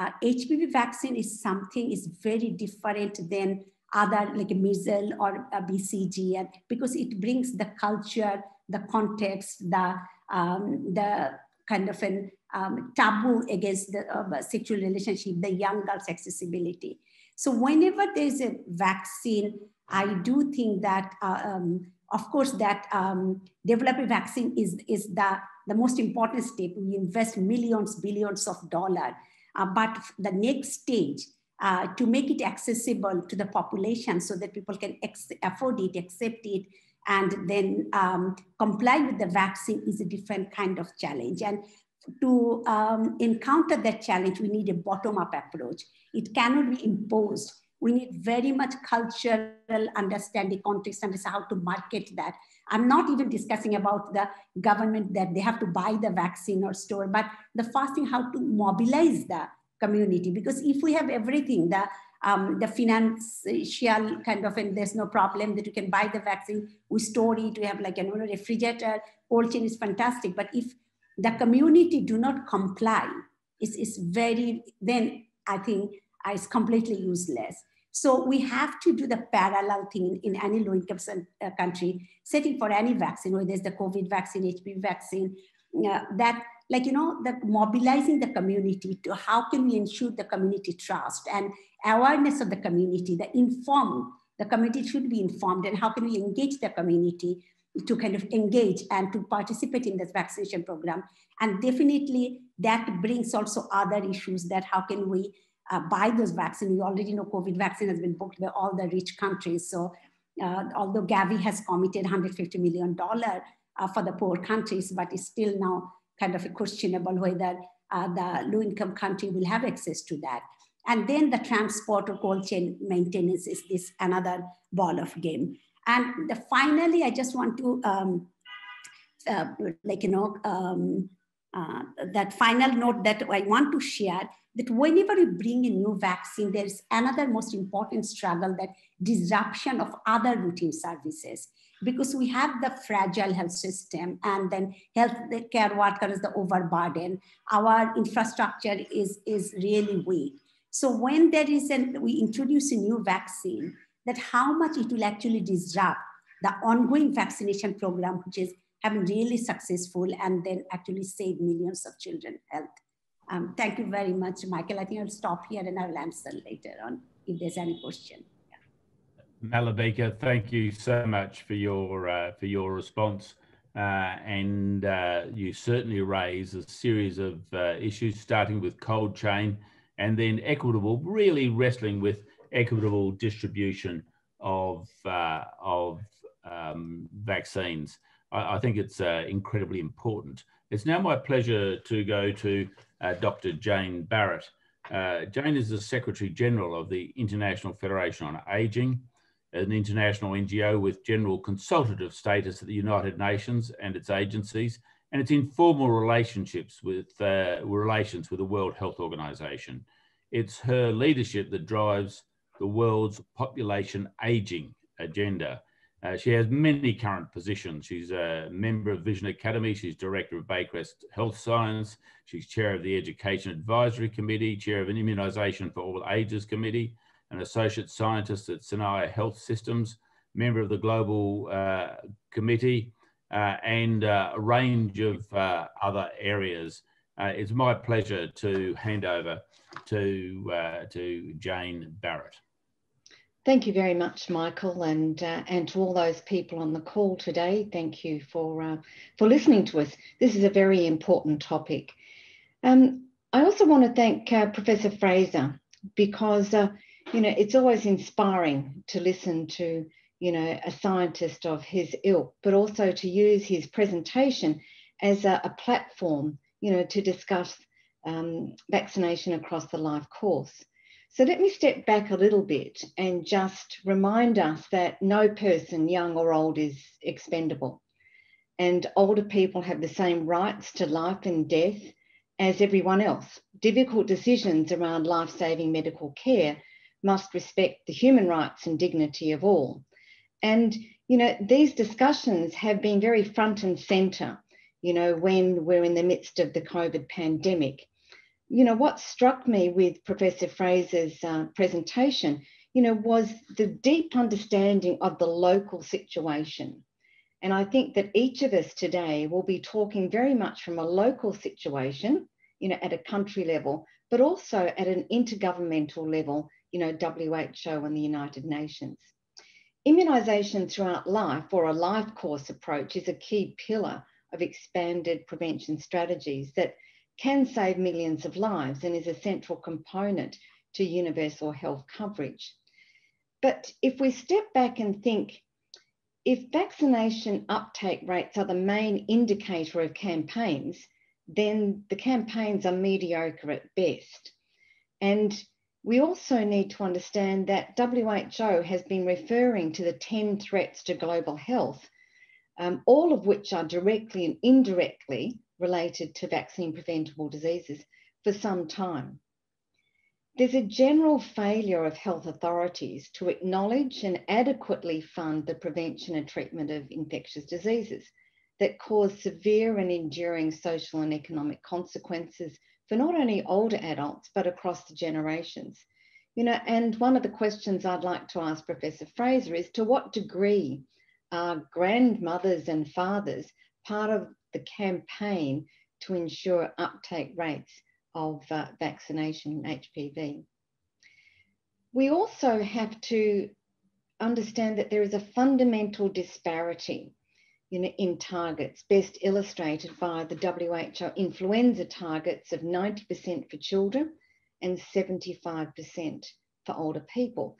HPV uh, vaccine is something is very different than other like a measles or a BCG, and because it brings the culture, the context, the um, the kind of an um, taboo against the uh, sexual relationship, the young girls' accessibility. So whenever there's a vaccine, I do think that, uh, um, of course, that um, developing vaccine is, is the, the most important step. We invest millions, billions of dollars. Uh, but the next stage uh, to make it accessible to the population so that people can afford it, accept it, and then um, comply with the vaccine is a different kind of challenge. And to um, encounter that challenge, we need a bottom-up approach. It cannot be imposed. We need very much cultural understanding, context, and how to market that. I'm not even discussing about the government that they have to buy the vaccine or store, but the first thing, how to mobilize the community. Because if we have everything, the um, the financial kind of, and there's no problem that you can buy the vaccine, we store it, we have like a refrigerator, cold chain is fantastic. But if the community do not comply, it's, it's very, then I think it's completely useless. So we have to do the parallel thing in, in any low income uh, country, setting for any vaccine, whether it's the COVID vaccine, HPV vaccine, uh, that like, you know, the mobilizing the community to how can we ensure the community trust and awareness of the community, the informed, the community should be informed and how can we engage the community to kind of engage and to participate in this vaccination program. And definitely that brings also other issues that how can we uh, buy those vaccines. We already know COVID vaccine has been booked by all the rich countries. So uh, although Gavi has committed $150 million uh, for the poor countries, but it's still now kind of a questionable whether uh, the low income country will have access to that. And then the transport or cold chain maintenance is this another ball of game. And the, finally, I just want to, um, uh, like, you know, um, uh, that final note that I want to share that whenever we bring a new vaccine, there's another most important struggle that disruption of other routine services. Because we have the fragile health system and then health care workers the overburden. Our infrastructure is is really weak. So when there is an we introduce a new vaccine that how much it will actually disrupt the ongoing vaccination program which is having really successful and then actually save millions of children health um, thank you very much michael i think i'll stop here and i will answer later on if there's any question Malabika, thank you so much for your uh, for your response, uh, and uh, you certainly raise a series of uh, issues, starting with cold chain, and then equitable, really wrestling with equitable distribution of uh, of um, vaccines. I, I, think it's uh, incredibly important. It's now my pleasure to go to Dr. Jane Barratt. Jane is the Secretary General of the International Federation on Aging an international NGO with general consultative status at the United Nations and its agencies, and its informal relationships with uh, relations with the World Health Organization. It's her leadership that drives the world's population aging agenda. Uh, she has many current positions. She's a member of Vision Academy. She's director of Baycrest Health Science. She's chair of the Education Advisory Committee, chair of an Immunisation for All Ages Committee, an associate scientist at Sinai Health Systems, member of the Global uh, Committee, uh, and uh, a range of uh, other areas. Uh, it's my pleasure to hand over to, to Jane Barratt. Thank you very much, Michael, and and to all those people on the call today. Thank you for for listening to us. This is a very important topic. Um, I also want to thank uh, Professor Frazer because, uh, you know, it's always inspiring to listen to, you know, a scientist of his ilk, but also to use his presentation as a, a platform, you know, to discuss um, vaccination across the life course. So let me step back a little bit and just remind us that no person, young or old, is expendable. And older people have the same rights to life and death as everyone else. Difficult decisions around life saving medical care must respect the human rights and dignity of all. And, you know, these discussions have been very front and centre, you know, when we're in the midst of the COVID pandemic you know, what struck me with Professor Frazer's uh, presentation, you know, was the deep understanding of the local situation. And I think that each of us today will be talking very much from a local situation, you know, at a country level, but also at an intergovernmental level, you know, WHO and the United Nations. Immunisation throughout life or a life course approach is a key pillar of expanded prevention strategies that can save millions of lives and is a central component to universal health coverage. But if we step back and think, if vaccination uptake rates are the main indicator of campaigns, then the campaigns are mediocre at best. And we also need to understand that WHO has been referring to the 10 threats to global health, um, all of which are directly and indirectly related to vaccine preventable diseases for some time. There's a general failure of health authorities to acknowledge and adequately fund the prevention and treatment of infectious diseases that cause severe and enduring social and economic consequences for not only older adults, but across the generations. You know, and one of the questions I'd like to ask Professor Frazer is to what degree are grandmothers and fathers part of the campaign to ensure uptake rates of uh, vaccination HPV. We also have to understand that there is a fundamental disparity in, in targets, best illustrated by the WHO influenza targets of 90% for children and 75% for older people.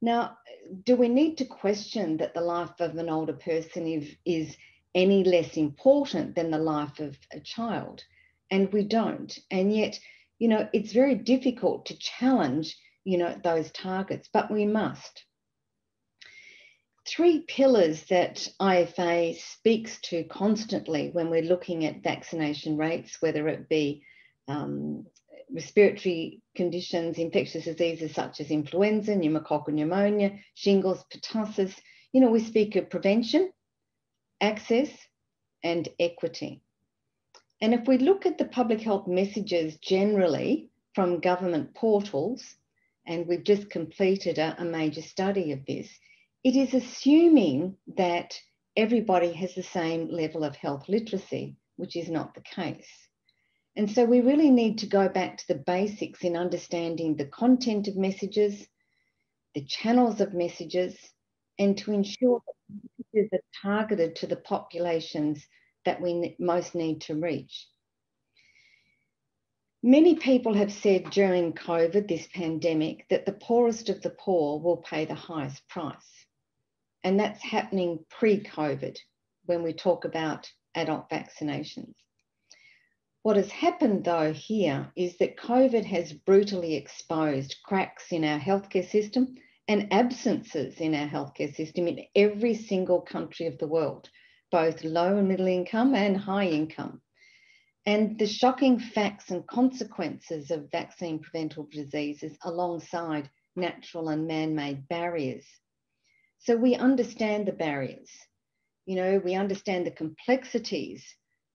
Now, do we need to question that the life of an older person is, is any less important than the life of a child. And we don't. And yet, you know, it's very difficult to challenge, you know, those targets, but we must. Three pillars that IFA speaks to constantly when we're looking at vaccination rates, whether it be um, respiratory conditions, infectious diseases such as influenza, pneumococcal pneumonia, shingles, pertussis. You know, we speak of prevention, access, and equity. And if we look at the public health messages generally from government portals, and we've just completed a, a major study of this, it is assuming that everybody has the same level of health literacy, which is not the case. And so we really need to go back to the basics in understanding the content of messages, the channels of messages, and to ensure that messages are targeted to the populations that we most need to reach. Many people have said during COVID, this pandemic, that the poorest of the poor will pay the highest price. And that's happening pre COVID when we talk about adult vaccinations. What has happened though here is that COVID has brutally exposed cracks in our healthcare system and absences in our healthcare system in every single country of the world, both low and middle income and high income. And the shocking facts and consequences of vaccine preventable diseases alongside natural and man made barriers. So we understand the barriers, you know, we understand the complexities,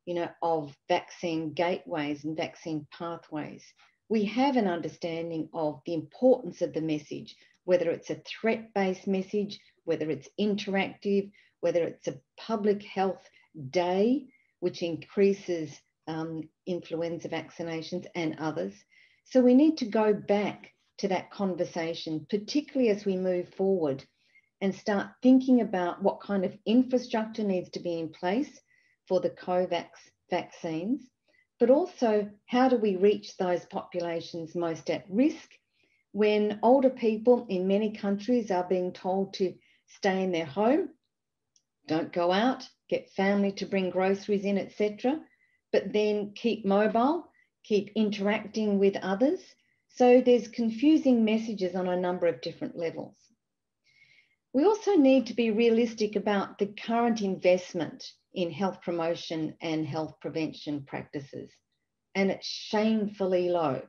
you know, of vaccine gateways and vaccine pathways. We have an understanding of the importance of the message, whether it's a threat based message, whether it's interactive, whether it's a public health day, which increases um, influenza vaccinations and others. So we need to go back to that conversation, particularly as we move forward and start thinking about what kind of infrastructure needs to be in place for the COVAX vaccines, but also how do we reach those populations most at risk when older people in many countries are being told to stay in their home, don't go out, get family to bring groceries in, etc., but then keep mobile, keep interacting with others. So there's confusing messages on a number of different levels. We also need to be realistic about the current investment in health promotion and health prevention practices, and it's shamefully low.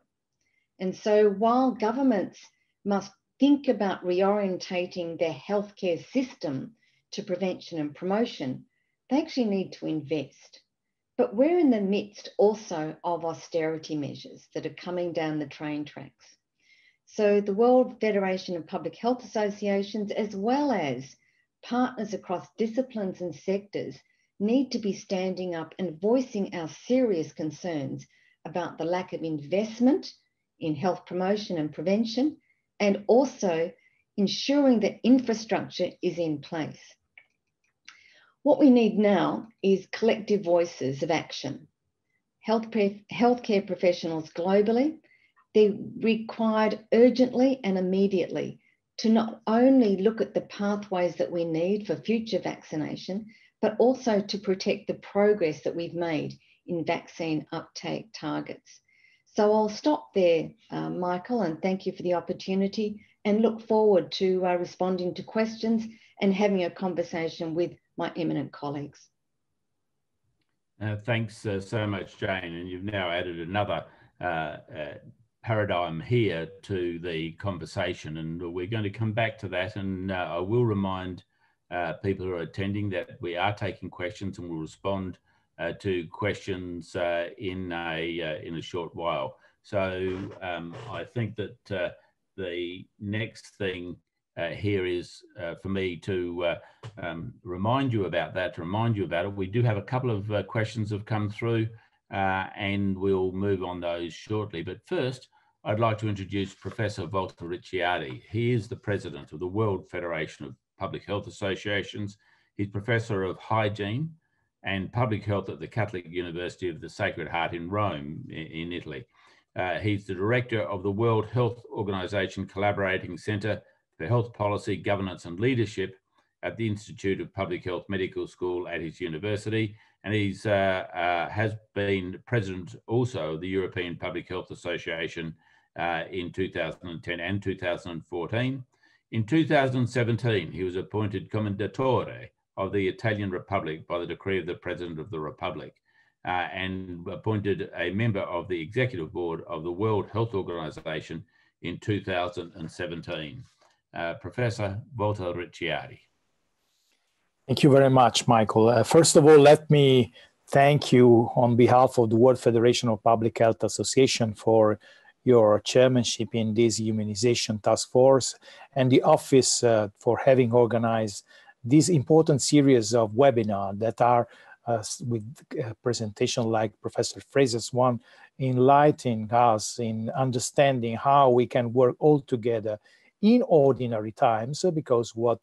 And so while governments must think about reorientating their healthcare system to prevention and promotion, they actually need to invest. But we're in the midst also of austerity measures that are coming down the train tracks. So the World Federation of Public Health Associations, as well as partners across disciplines and sectors, need to be standing up and voicing our serious concerns about the lack of investment in health promotion and prevention, and also ensuring that infrastructure is in place. What we need now is collective voices of action. Health healthcare professionals globally, they're required urgently and immediately to not only look at the pathways that we need for future vaccination, but also to protect the progress that we've made in vaccine uptake targets. So I'll stop there, uh, Michael, and thank you for the opportunity and look forward to uh, responding to questions and having a conversation with my eminent colleagues. Uh, thanks uh, so much, Jane. And you've now added another uh, uh, paradigm here to the conversation. And we're going to come back to that. And I will remind people who are attending that we are taking questions and will respond to questions uh, in a uh, in a short while. So um, I think that the next thing uh, here is uh, for me to uh, um, remind you about that, to remind you about it. We do have a couple of questions have come through and we'll move on those shortly. But first, I'd like to introduce Professor Walter Ricciardi. He is the president of the World Federation of Public Health Associations. He's professor of hygiene and public health at the Catholic University of the Sacred Heart in Rome, in Italy. Uh, he's the director of the World Health Organization Collaborating Center for Health Policy, Governance and Leadership at the Institute of Public Health Medical School at his university. And he's uh, uh, has been president also of the European Public Health Association uh, in 2010 and 2014. In 2017, he was appointed Commendatore of the Italian Republic by the decree of the President of the Republic uh, and appointed a member of the executive board of the World Health Organization in 2017. Uh, Professor Walter Ricciardi. Thank you very much, Michael. Uh, first of all, let me thank you on behalf of the World Federation of Public Health Association for your chairmanship in this immunization task force and the office uh, for having organized this important series of webinar that are uh, with a presentation like Professor Frazer's one, enlightening us in understanding how we can work all together in ordinary times, because what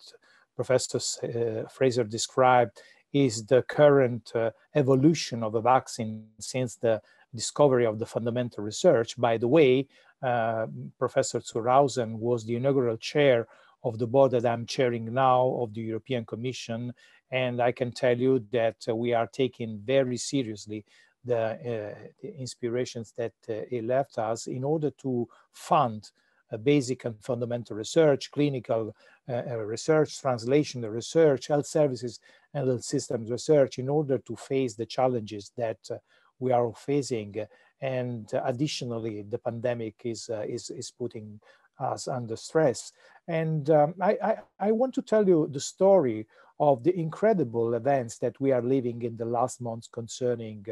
Professor uh, Frazer described is the current uh, evolution of a vaccine since the discovery of the fundamental research. By the way, uh, Professor zur Hausen was the inaugural chair of the board that I'm chairing now of the European Commission. And I can tell you that uh, we are taking very seriously the, uh, the inspirations that uh, he left us in order to fund basic and fundamental research, clinical uh, uh, research, translational research, health services and health systems research in order to face the challenges that uh, we are facing. And additionally, the pandemic is, is, is putting us under stress. And um, I, I, I, want to tell you the story of the incredible events that we are living in the last months concerning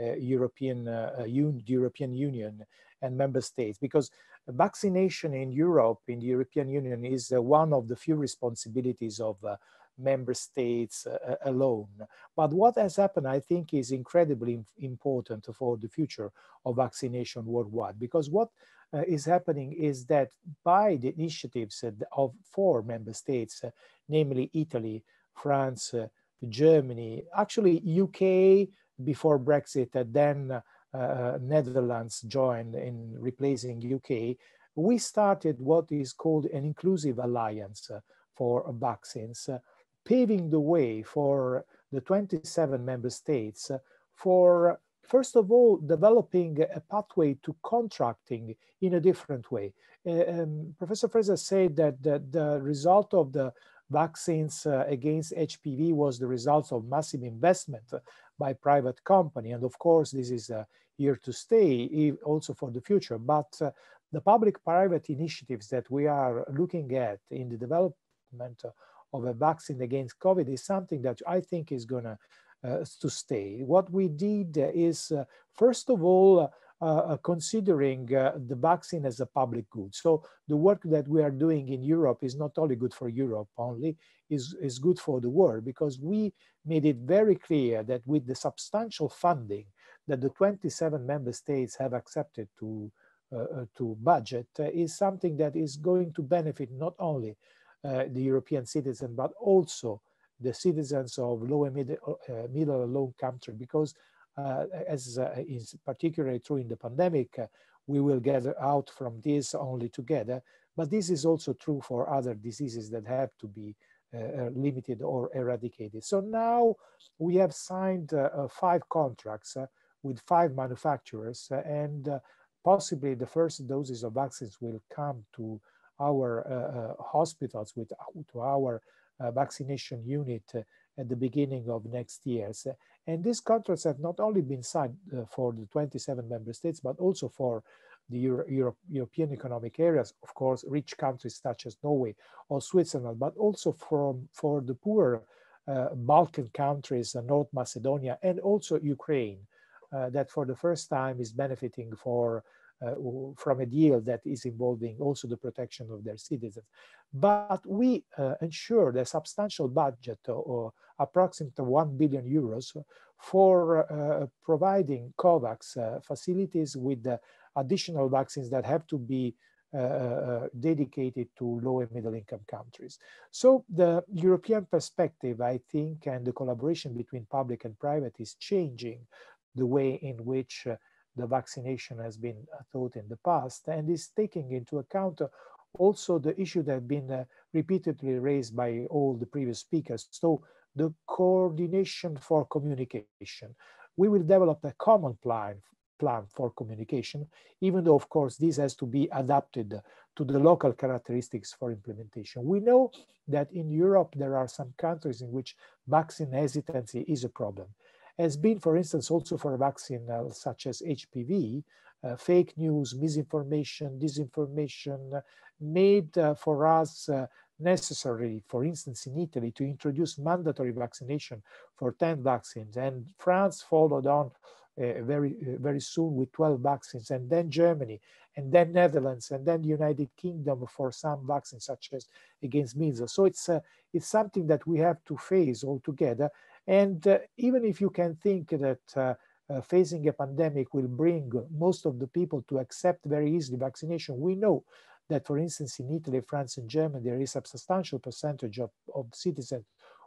uh, European, uh, uh Un European Union and member states, because vaccination in Europe, in the European Union, is uh, one of the few responsibilities of uh, member states alone. But what has happened, I think, is incredibly important for the future of vaccination worldwide, because what uh, is happening is that by the initiatives of four member states, uh, namely Italy, France, uh, Germany, actually UK before Brexit, then uh, Netherlands joined in replacing UK, we started what is called an inclusive alliance uh, for vaccines, uh, paving the way for the 27 member states for first of all, developing a pathway to contracting in a different way. Uh, um, Professor Frazer said that, that the result of the vaccines uh, against HPV was the result of massive investment by private company. And of course, this is uh, here to stay also for the future. But uh, the public-private initiatives that we are looking at in the development of a vaccine against COVID is something that I think is going to uh, to stay. What we did is, uh, first of all, uh, considering the vaccine as a public good. So the work that we are doing in Europe is not only good for Europe only, is, is good for the world because we made it very clear that with the substantial funding that the 27 member states have accepted to, uh, to budget uh, is something that is going to benefit not only uh, the European citizen, but also the citizens of low and middle, uh, middle and low country because uh, as uh, is particularly true in the pandemic, uh, we will get out from this only together. But this is also true for other diseases that have to be uh, uh, limited or eradicated. So now we have signed five contracts with five manufacturers and possibly the first doses of vaccines will come to our hospitals, with, to our uh, vaccination unit uh, at the beginning of next year. And these contracts have not only been signed uh, for the 27 member states, but also for the Euro Euro European economic areas, of course, rich countries such as Norway or Switzerland, but also from, for the poor uh, Balkan countries, uh, North Macedonia, and also Ukraine, uh, that for the first time is benefiting for uh, from a deal that is involving also the protection of their citizens. But we uh, ensured a substantial budget, or approximately 1 billion euros, for uh, providing COVAX uh, facilities with additional vaccines that have to be uh, uh, dedicated to low and middle income countries. So the European perspective, I think, and the collaboration between public and private is changing the way in which uh, the vaccination has been uh, thought in the past and is taking into account uh, also the issue that have been uh, repeatedly raised by all the previous speakers. So the coordination for communication. We will develop a common plan, plan for communication, even though, of course, this has to be adapted to the local characteristics for implementation. We know that in Europe, there are some countries in which vaccine hesitancy is a problem has been, for instance, also for a vaccine uh, such as HPV, uh, fake news, misinformation, disinformation made uh, for us uh, necessary, for instance, in Italy, to introduce mandatory vaccination for 10 vaccines. And France followed on uh, very, uh, very soon with 12 vaccines, and then Germany, and then Netherlands, and then the United Kingdom for some vaccines, such as against measles. So it's, it's something that we have to face all together and uh, even if you can think that uh, uh, facing a pandemic will bring most of the people to accept very easily vaccination, we know that, for instance, in Italy, France, and Germany, there is a substantial percentage of, of citizens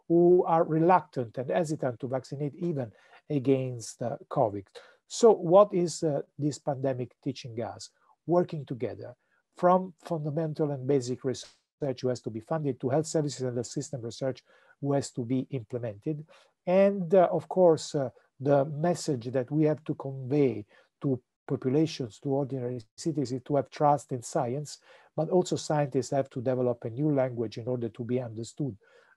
who are reluctant and hesitant to vaccinate even against uh, COVID. So what is uh, this pandemic teaching us? Working together from fundamental and basic research who has to be funded to health services and the system research who has to be implemented. And uh, of course, uh, the message that we have to convey to populations, to ordinary citizens, to have trust in science, but also scientists have to develop a new language in order to be understood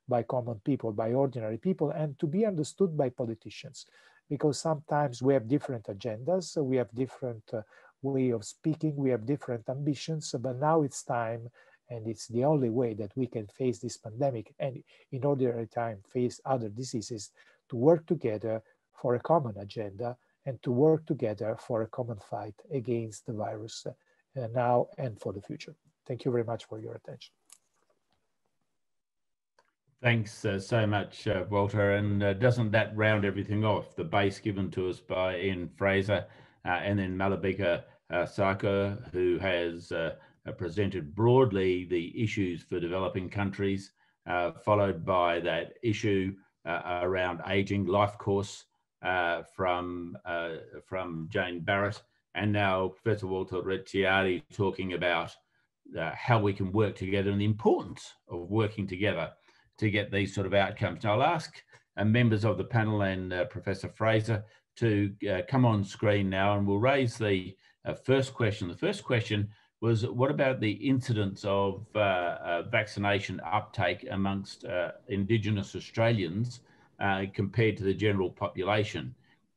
by common people, by ordinary people, and to be understood by politicians. Because sometimes we have different agendas, we have different uh, way of speaking, we have different ambitions, but now it's time and it's the only way that we can face this pandemic and in ordinary time face other diseases to work together for a common agenda and to work together for a common fight against the virus uh, now and for the future. Thank you very much for your attention. Thanks uh, so much, uh, Walter. And uh, doesn't that round everything off? The base given to us by Ian Frazer uh, and then Malabika uh, Sarker, who has presented broadly the issues for developing countries, uh, followed by that issue uh, around aging life course uh, from, uh, from Jane Barratt and now Professor Walter Ricciardi talking about uh, how we can work together and the importance of working together to get these sort of outcomes. Now I'll ask uh, members of the panel and uh, Professor Frazer to uh, come on screen now and we'll raise the uh, first question. The first question was what about the incidence of uh, vaccination uptake amongst Indigenous Australians compared to the general population?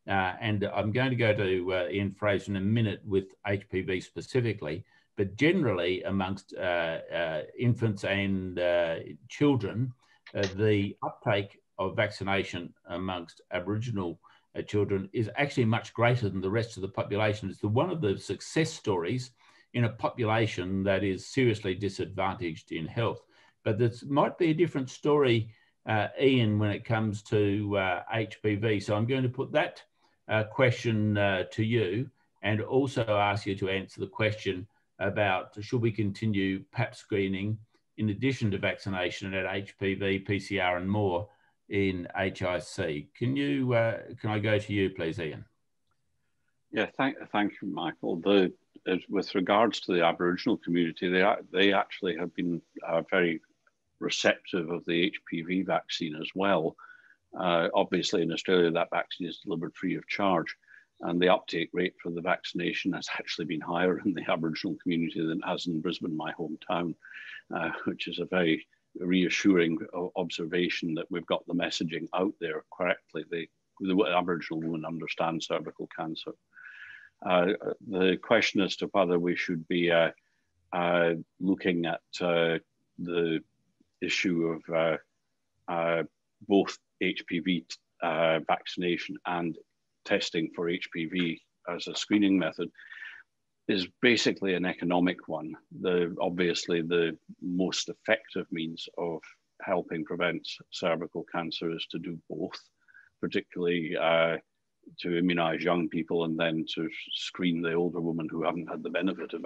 Uh, and I'm going to go to uh, Ian Frazer in a minute with HPV specifically, but generally amongst uh, uh infants and uh, children, uh, the uptake of vaccination amongst Aboriginal children is actually much greater than the rest of the population. It's the, one of the success stories in a population that is seriously disadvantaged in health. But this might be a different story, Ian, when it comes to HPV. So I'm going to put that uh, question uh, to you and also ask you to answer the question about should we continue PAP screening in addition to vaccination at HPV, PCR, and more in HIC. Can you uh, can I go to you, please, Ian? Yeah, thank thank you, Michael. The with regards to the Aboriginal community, they they actually have been uh, very receptive of the HPV vaccine as well. Uh, obviously, in Australia, that vaccine is delivered free of charge, and the uptake rate for the vaccination has actually been higher in the Aboriginal community than it has in Brisbane, my hometown, uh, which is a very reassuring observation that we've got the messaging out there correctly. The, the Aboriginal woman understands cervical cancer. Uh, the question as to whether we should be uh, uh, looking at uh, the issue of uh, both HPV vaccination and testing for HPV as a screening method is basically an economic one. The obviously the most effective means of helping prevent cervical cancer is to do both, particularly uh, to immunize young people and then to screen the older women who haven't had the benefit of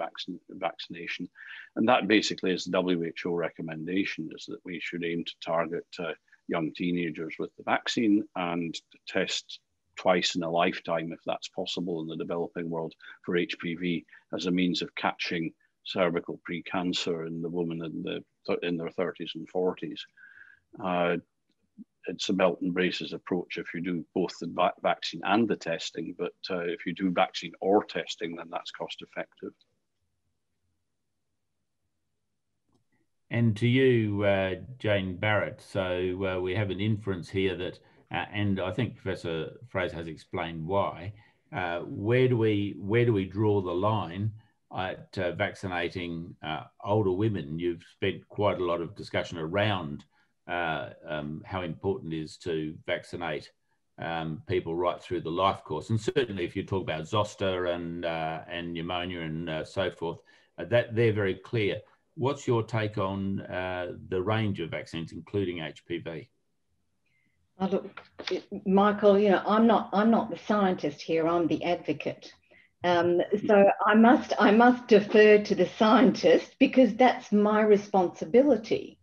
vaccination. And that basically is the WHO recommendation is that we should aim to target uh, young teenagers with the vaccine and test twice in a lifetime, if that's possible in the developing world, for HPV as a means of catching cervical precancer in the woman in, the, in their 30s and 40s. Uh, it's a belt and braces approach if you do both the va vaccine and the testing, but uh, if you do vaccine or testing, then that's cost effective. And to you, uh, Jane Barratt, so uh, we have an inference here that, uh, and I think Professor Frazer has explained why. Uh, where do we where do we draw the line at uh, vaccinating older women? You've spent quite a lot of discussion around um, how important it is to vaccinate um, people right through the life course, and certainly if you talk about zoster and and pneumonia and so forth, that they're very clear. What's your take on uh, the range of vaccines, including HPV? Oh, look, Michael, you know, I'm not, I'm not the scientist here. I'm the advocate. Um, so I must, I must defer to the scientist because that's my responsibility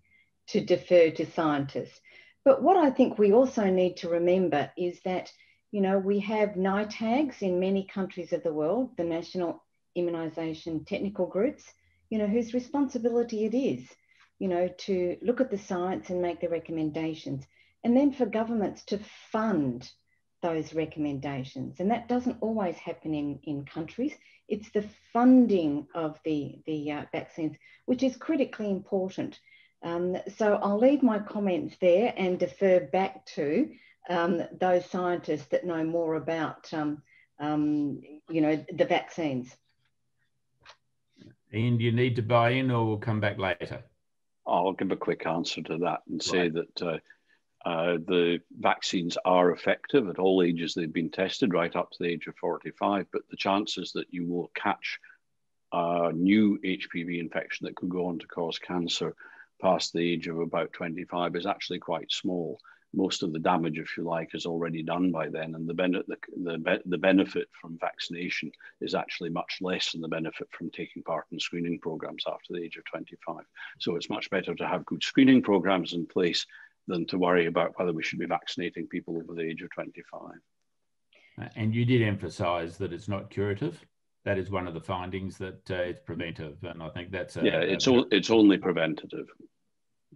to defer to scientists. But what I think we also need to remember is that, you know, we have NITAGs in many countries of the world, the National Immunisation Technical Groups, you know, whose responsibility it is, you know, to look at the science and make the recommendations. And then for governments to fund those recommendations. And that doesn't always happen in, in countries. It's the funding of the, the uh, vaccines, which is critically important. Um, so I'll leave my comments there and defer back to um, those scientists that know more about, um, um you know, the vaccines. Ian, do you need to buy in or we'll come back later? I'll give a quick answer to that and say right. that uh, uh, the vaccines are effective at all ages. They've been tested right up to the age of 45, but the chances that you will catch a new HPV infection that could go on to cause cancer past the age of about 25 is actually quite small most of the damage, if you like, is already done by then, and the, benefit the, the, the benefit from vaccination is actually much less than the benefit from taking part in screening programs after the age of 25. So it's much better to have good screening programs in place than to worry about whether we should be vaccinating people over the age of 25. Uh, and you did emphasize that it's not curative. That is one of the findings that uh, it's preventive. And I think that's a, yeah, it's, a, all, it's only preventative.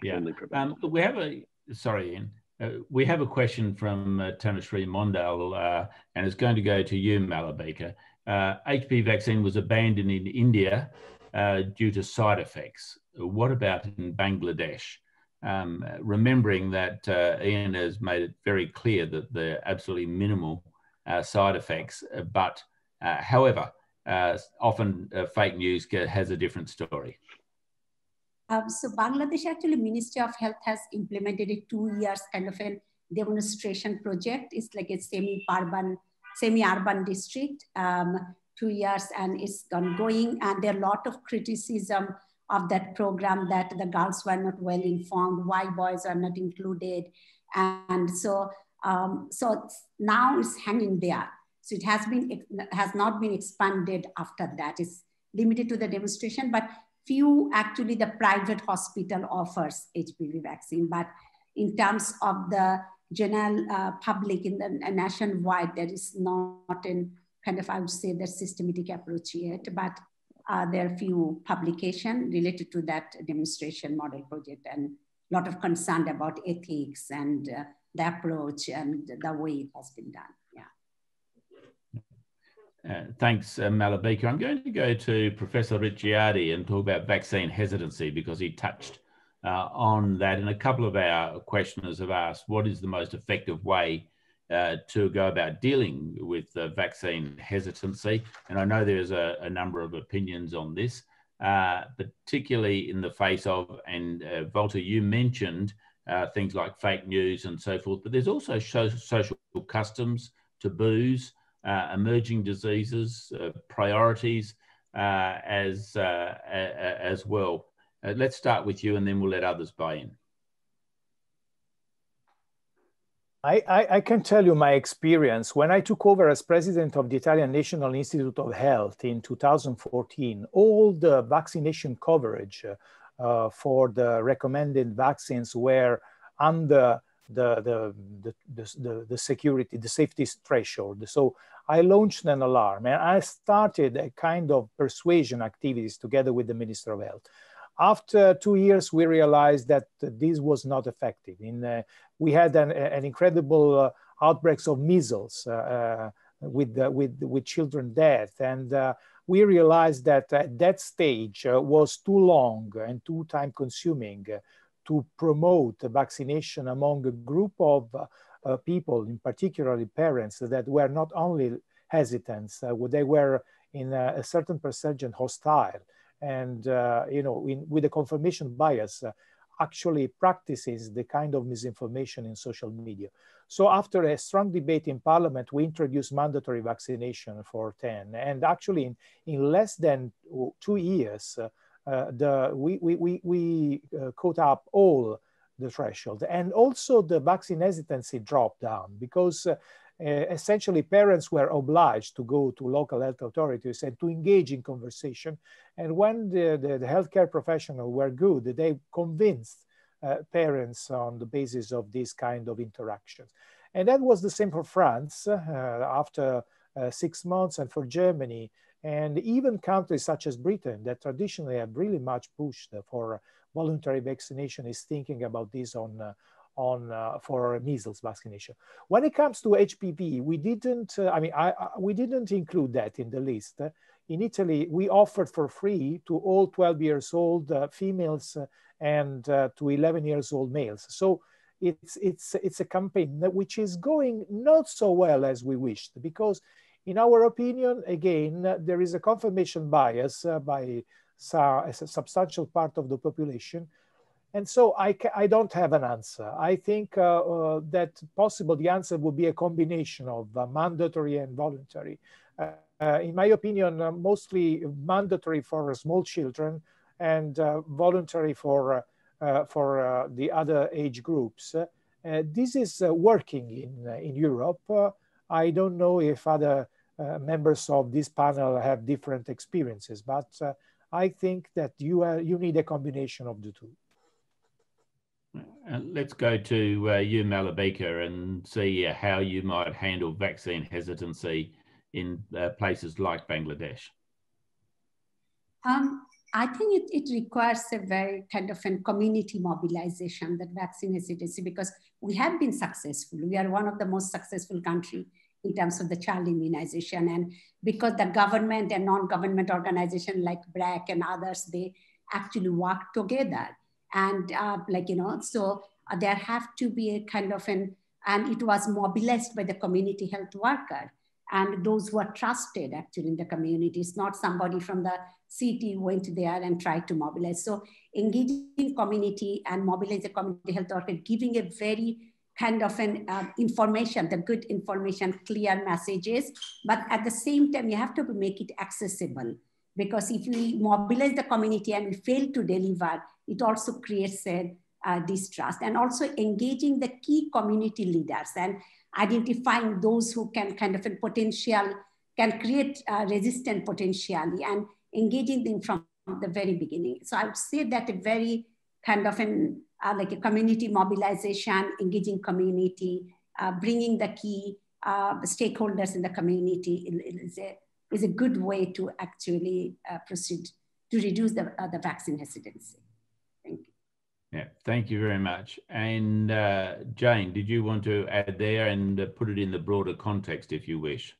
Yeah. Only. Um, we have a, sorry, Ian. Uh, we have a question from uh, Tanushree Mondal, uh, and it's going to go to you, Malabika. Uh, HPV vaccine was abandoned in India uh, due to side effects. What about in Bangladesh? Um, remembering that uh, Ian has made it very clear that they're absolutely minimal side effects, but however, often fake news has a different story. Um, so Bangladesh actually Ministry of Health has implemented a two years kind of a demonstration project. It's like a semi-urban, semi-urban district, um, two years and it's ongoing. And there are a lot of criticism of that program that the girls were not well informed, why boys are not included. And so, um, so now it's hanging there. So it has been, has not been expanded after that. It's limited to the demonstration, but few actually the private hospital offers HPV vaccine, but in terms of the general uh, public in the uh, nationwide, there is not in kind of, I would say the systematic approach yet, but uh, there are few publication related to that demonstration model project and a lot of concern about ethics and uh, the approach and the way it has been done. Uh, thanks, uh, Malabika. I'm going to go to Professor Ricciardi and talk about vaccine hesitancy because he touched uh, on that. And a couple of our questioners have asked what is the most effective way uh, to go about dealing with the vaccine hesitancy? And I know there's a, a number of opinions on this, uh, particularly in the face of, and uh, Walter, you mentioned things like fake news and so forth, but there's also social customs, taboos uh, emerging diseases, uh, priorities uh, as, as well. let's start with you and then we'll let others buy in. I, I, I, can tell you my experience. When I took over as president of the Italian National Institute of Health in 2014, all the vaccination coverage uh, for the recommended vaccines were under the, the, the, the, security, the safety threshold. So I launched an alarm and I started a kind of persuasion activities together with the Minister of Health. After two years, we realized that this was not effective. In, uh, we had an, an incredible uh, outbreaks of measles uh, with, with, with children death. And we realized that at that stage was too long and too time consuming to promote vaccination among a group of uh, people, in particularly parents, that were not only hesitant, uh, they were in a, a, certain percentage hostile, and uh, you know, in, with a confirmation bias, uh, actually practices the kind of misinformation in social media. So after a strong debate in parliament, we introduced mandatory vaccination for 10. And actually in, in less than two years, uh, uh, the, we, we, we, we uh, caught up all the threshold. And also the vaccine hesitancy dropped down because uh, essentially parents were obliged to go to local health authorities and to engage in conversation. And when the, the, the healthcare professionals were good, they convinced uh, parents on the basis of this kind of interactions. And that was the same for France uh, after uh, six months and for Germany and even countries such as Britain that traditionally have really much pushed for voluntary vaccination is thinking about this on uh, on uh, for measles vaccination. When it comes to HPV, we didn't. Uh, I mean, I, I, we didn't include that in the list. In Italy, we offered for free to all 12 years old uh, females uh, and to 11 years old males. So it's it's it's a campaign which is going not so well as we wished because, in our opinion, again, there is a confirmation bias by as a substantial part of the population. And so I, I don't have an answer. I think uh, uh, that possible the answer would be a combination of uh, mandatory and voluntary. Uh, uh, in my opinion, uh, mostly mandatory for small children and voluntary for, for the other age groups. this is working in, in Europe. I don't know if other members of this panel have different experiences, but. I think that you, are, you need a combination of the two. Uh, let's go to uh, you, Malabika, and see uh, how you might handle vaccine hesitancy in uh, places like Bangladesh. Um, I think it, it requires a very kind of a community mobilization that vaccine hesitancy because we have been successful. We are one of the most successful country in terms of the child immunization. And because the government and non-government organization like BRAC and others, they actually work together. And uh, like, you know, so uh, there have to be a kind of an, and it was mobilized by the community health worker and those who are trusted actually in the community. It's not somebody from the city went there and tried to mobilize. So engaging community and mobilize the community health worker, giving a very kind of an uh, information, the good information, clear messages, but at the same time, you have to make it accessible. Because if we mobilize the community and we fail to deliver, it also creates a uh, distrust. And also engaging the key community leaders and identifying those who can kind of a potential, can create uh, resistant potentially and engaging them from the very beginning. So I would say that a very kind of an, uh, like a community mobilization, engaging community, uh, bringing the key uh, stakeholders in the community is a, is a good way to actually uh, proceed to reduce the, uh, the vaccine hesitancy. Thank you. Yeah, thank you very much. And uh, Jane, did you want to add there and uh, put it in the broader context if you wish?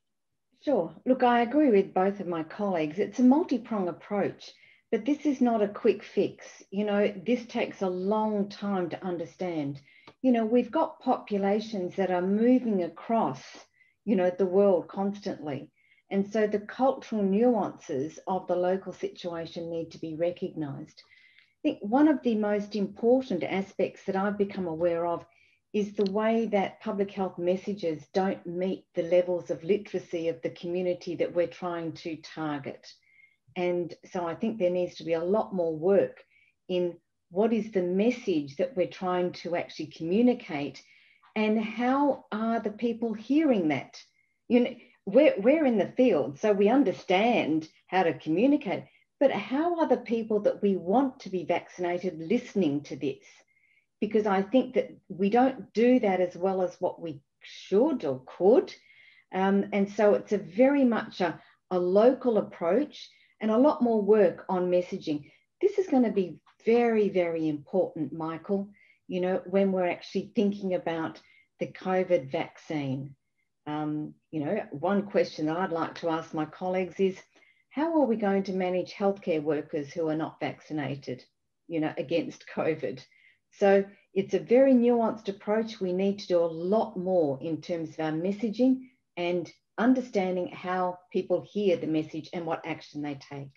Sure. Look, I agree with both of my colleagues. It's a multi pronged approach, but this is not a quick fix. You know, this takes a long time to understand. You know, we've got populations that are moving across, you know, the world constantly. And so the cultural nuances of the local situation need to be recognized I think one of the most important aspects that I've become aware of is the way that public health messages don't meet the levels of literacy of the community that we're trying to target. And so I think there needs to be a lot more work in what is the message that we're trying to actually communicate and how are the people hearing that? You know, we're, we're in the field, so we understand how to communicate, but how are the people that we want to be vaccinated listening to this? Because I think that we don't do that as well as what we should or could. Um, and so it's a very much a, a local approach and a lot more work on messaging. This is going to be very, very important, Michael, you know, when we're actually thinking about the COVID vaccine. Um, you know, one question that I'd like to ask my colleagues is how are we going to manage healthcare workers who are not vaccinated, you know, against COVID? So it's a very nuanced approach. We need to do a lot more in terms of our messaging and understanding how people hear the message and what action they take.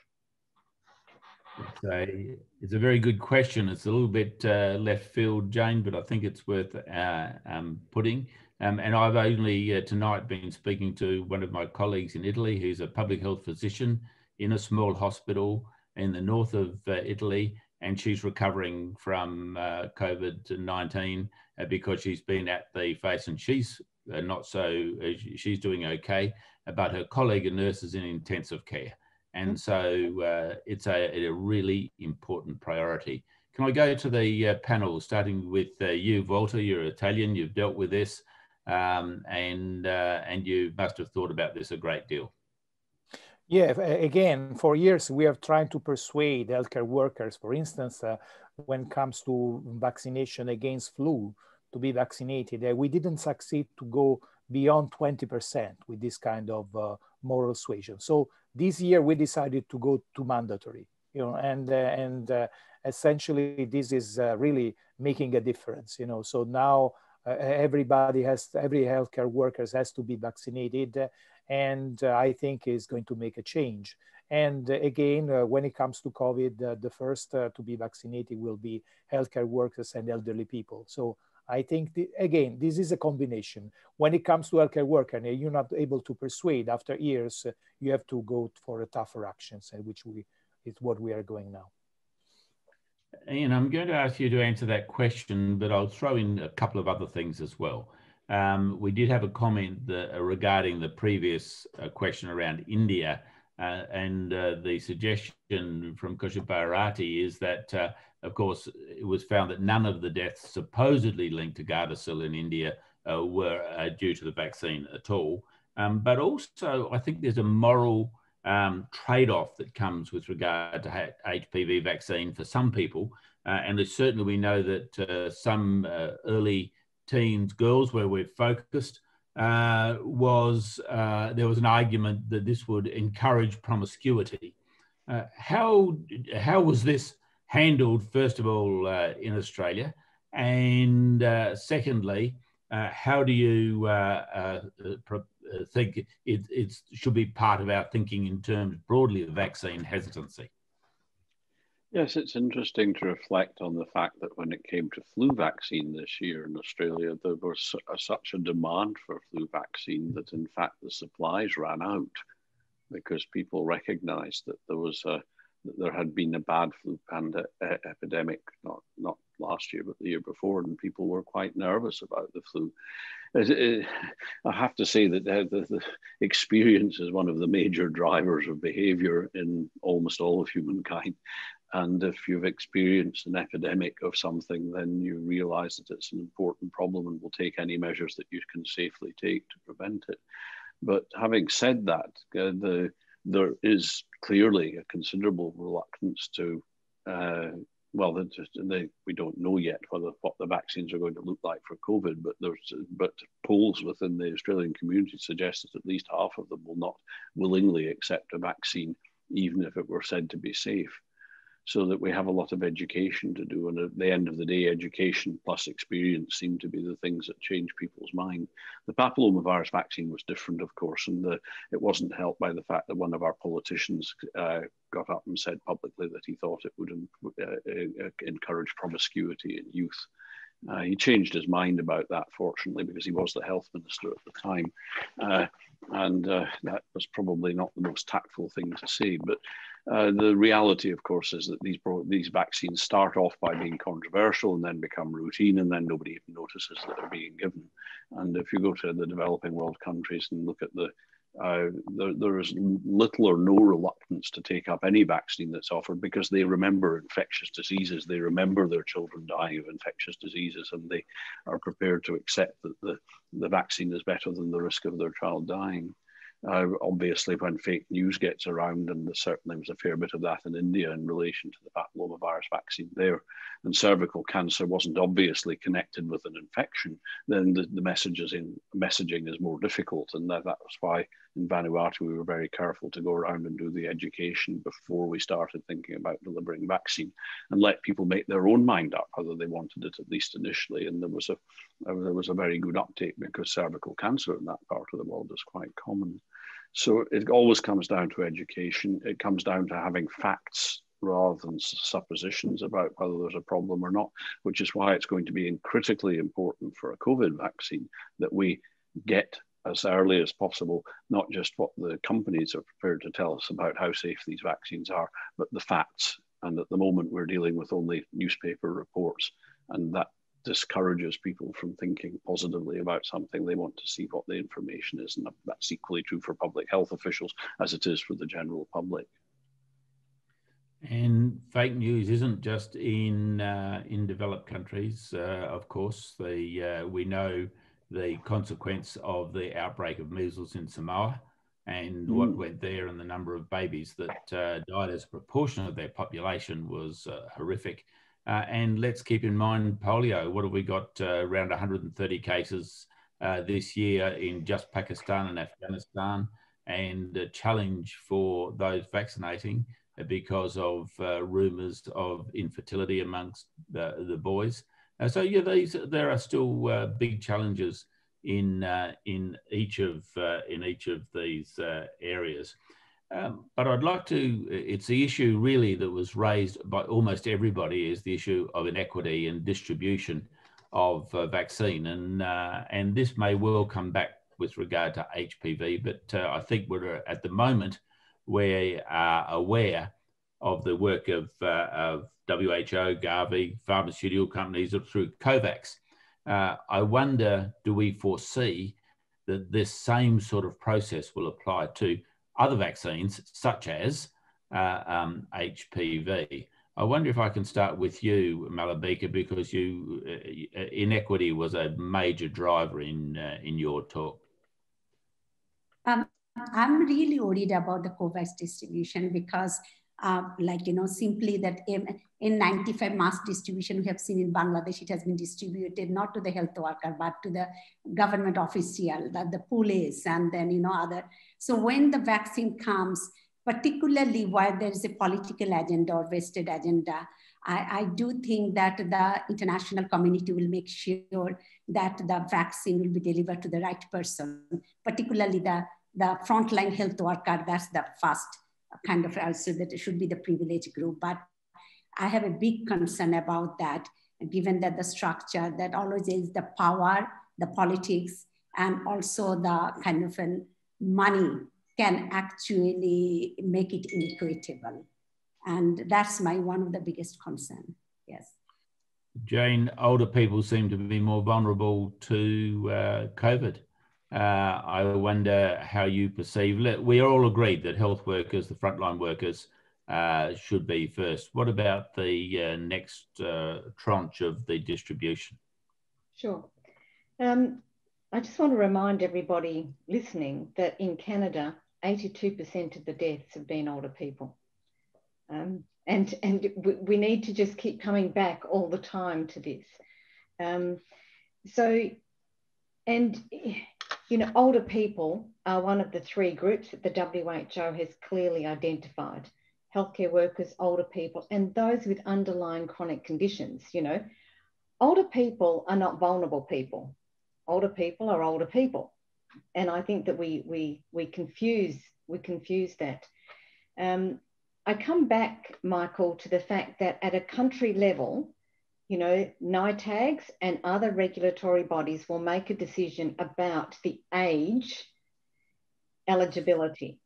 It's a, it's a very good question. It's a little bit uh, left field, Jane, but I think it's worth uh, um, putting. Um, and I've only uh, tonight been speaking to one of my colleagues in Italy who's a public health physician in a small hospital in the north of uh, Italy. And she's recovering from uh, COVID 19 uh, because she's been at the face and she's not so, uh, she's doing okay. But her colleague, a nurse, is in intensive care. And so it's a, a, really important priority. Can I go to the panel, starting with you, Walter? You're Italian, you've dealt with this um, and uh, and you must have thought about this a great deal. Yeah, again, for years we have tried to persuade healthcare workers, for instance, uh, when it comes to vaccination against flu, to be vaccinated. Uh, we didn't succeed to go beyond 20% with this kind of uh, moral suasion. So this year we decided to go to mandatory, you know, and uh, and uh, essentially this is really making a difference, you know. So now uh, everybody has, every healthcare workers has to be vaccinated, and uh, I think is going to make a change. And uh, again, when it comes to COVID, the first to be vaccinated will be healthcare workers and elderly people. So I think, the, again, this is a combination. When it comes to healthcare worker and you're not able to persuade after years, you have to go for a tougher actions, which we, is what we are going now. Ian, I'm going to ask you to answer that question, but I'll throw in a couple of other things as well. Um, we did have a comment that, uh, regarding the previous uh, question around India Uh, and uh, the suggestion from Khushbu Bharati is that, uh, of course, it was found that none of the deaths supposedly linked to Gardasil in India uh, were uh, due to the vaccine at all. Um, but also, I think there's a moral um, trade off that comes with regard to HPV vaccine for some people. Uh, and certainly, we know that some early teens, girls, where we're focused, uh, was uh, there was an argument that this would encourage promiscuity. Uh, how how was this handled? First of all, uh, in Australia, and uh, secondly, uh, how do you think it, it should be part of our thinking in terms broadly of vaccine hesitancy? Yes, it's interesting to reflect on the fact that when it came to flu vaccine this year in Australia, there was such a demand for flu vaccine that in fact the supplies ran out because people recognized that there was a there had been a bad flu pand- epidemic, not not last year but the year before, and people were quite nervous about the flu. I have to say that the, the, the experience is one of the major drivers of behaviour in almost all of humankind, and if you've experienced an epidemic of something, then you realize that it's an important problem and will take any measures that you can safely take to prevent it. But having said that, uh, the, there is clearly a considerable reluctance to, uh, well, the, the, we don't know yet whether what the vaccines are going to look like for COVID, but there's but polls within the Australian community suggest that at least half of them will not willingly accept a vaccine, even if it were said to be safe so that we have a lot of education to do. And at the end of the day, education plus experience seem to be the things that change people's mind. The papillomavirus vaccine was different, of course, and the, it wasn't helped by the fact that one of our politicians uh, got up and said publicly that he thought it would uh, uh, encourage promiscuity in youth. Uh, he changed his mind about that, fortunately, because he was the health minister at the time. Uh, and uh, that was probably not the most tactful thing to say. But uh, the reality, of course, is that these these vaccines start off by being controversial and then become routine, and then nobody even notices that they're being given. And if you go to the developing world countries and look at the uh, there, there is little or no reluctance to take up any vaccine that's offered because they remember infectious diseases. They remember their children dying of infectious diseases and they are prepared to accept that the, the vaccine is better than the risk of their child dying. Uh, obviously, when fake news gets around, and there certainly was a fair bit of that in India in relation to the papillomavirus vaccine there, and cervical cancer wasn't obviously connected with an infection, then the, the messages in messaging is more difficult, and that, that was why in Vanuatu we were very careful to go around and do the education before we started thinking about delivering vaccine, and let people make their own mind up whether they wanted it at least initially, and there was a uh, there was a very good uptake because cervical cancer in that part of the world is quite common. So it always comes down to education. It comes down to having facts rather than suppositions about whether there's a problem or not, which is why it's going to be critically important for a COVID vaccine that we get as early as possible, not just what the companies are prepared to tell us about how safe these vaccines are, but the facts. And at the moment, we're dealing with only newspaper reports, and that discourages people from thinking positively about something. They want to see what the information is, and that's equally true for public health officials as it is for the general public. And fake news isn't just in uh, in developed countries. Uh, of course, the uh, we know the consequence of the outbreak of measles in Samoa and mm. what went there and the number of babies that uh, died as a proportion of their population was uh, horrific. Uh, and let's keep in mind polio. What have we got? Uh, around 130 cases uh, this year in just Pakistan and Afghanistan, and a challenge for those vaccinating because of uh, rumours of infertility amongst the, the boys. Uh, so yeah, these there are still uh, big challenges in in each of in each of these areas. Um, but I'd like to, it's the issue really that was raised by almost everybody is the issue of inequity and distribution of uh, vaccine. And, uh, and this may well come back with regard to HPV, but uh, I think we're at the moment we are aware of the work of, uh, of WHO, Gavi, pharmaceutical companies or through COVAX. Uh, I wonder, do we foresee that this same sort of process will apply to other vaccines, such as uh, um, HPV. I wonder if I can start with you, Malabika, because you uh, inequity was a major driver in uh, in your talk. Um, I'm really worried about the COVAX distribution because, uh, like you know, simply that in, N95 mask distribution we have seen in Bangladesh, it has been distributed not to the health worker but to the government official, that the police, and then you know other. So when the vaccine comes particularly where there is a political agenda or vested agenda. I, I, do think that the international community will make sure that the vaccine will be delivered to the right person, particularly the, the frontline health worker. That's the first kind of also that it should be the privileged group. But I have a big concern about that, given that the structure that always is the power, the politics, and also the kind of money can actually make it inequitable. And that's my one of the biggest concern. Yes. Jane, older people seem to be more vulnerable to uh, COVID. Uh, I wonder how you perceive it. We are all agreed that health workers, the frontline workers, uh, should be first. What about the uh, next uh, tranche of the distribution? Sure. Um, I just want to remind everybody listening that in Canada, 82% of the deaths have been older people. Um, and and we, we, need to just keep coming back all the time to this. Um, so, and you know, older people are one of the three groups that the WHO has clearly identified healthcare workers, older people, and those with underlying chronic conditions. You know, older people are not vulnerable people. Older people are older people and I think that we we we confuse we confuse that. Um, I come back, Michael, to the fact that at a country level, you know, NITAGs and other regulatory bodies will make a decision about the age eligibility.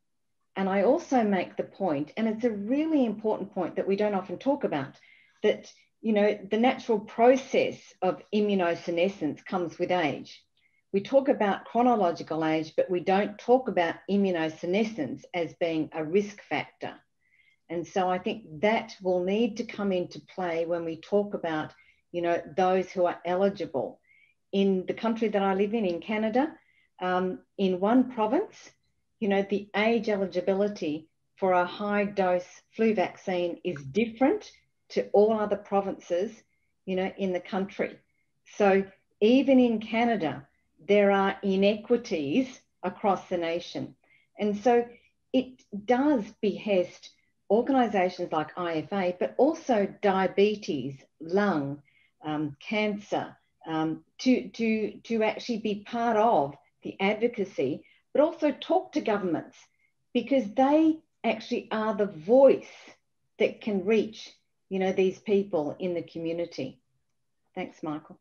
And I also make the point, and it's a really important point that we don't often talk about, that you know the natural process of immunosenescence comes with age we talk about chronological age, but we don't talk about immunosenescence as being a risk factor. And so I think that will need to come into play when we talk about, you know, those who are eligible. In the country that I live in, in Canada, um, in one province, you know, the age eligibility for a high dose flu vaccine is different to all other provinces, you know, in the country. So even in Canada, there are inequities across the nation. And so it does behest organisations like IFA, but also diabetes, lung, um, cancer, um, to, to, to actually be part of the advocacy, but also talk to governments because they actually are the voice that can reach, you know, these people in the community. Thanks, Michael.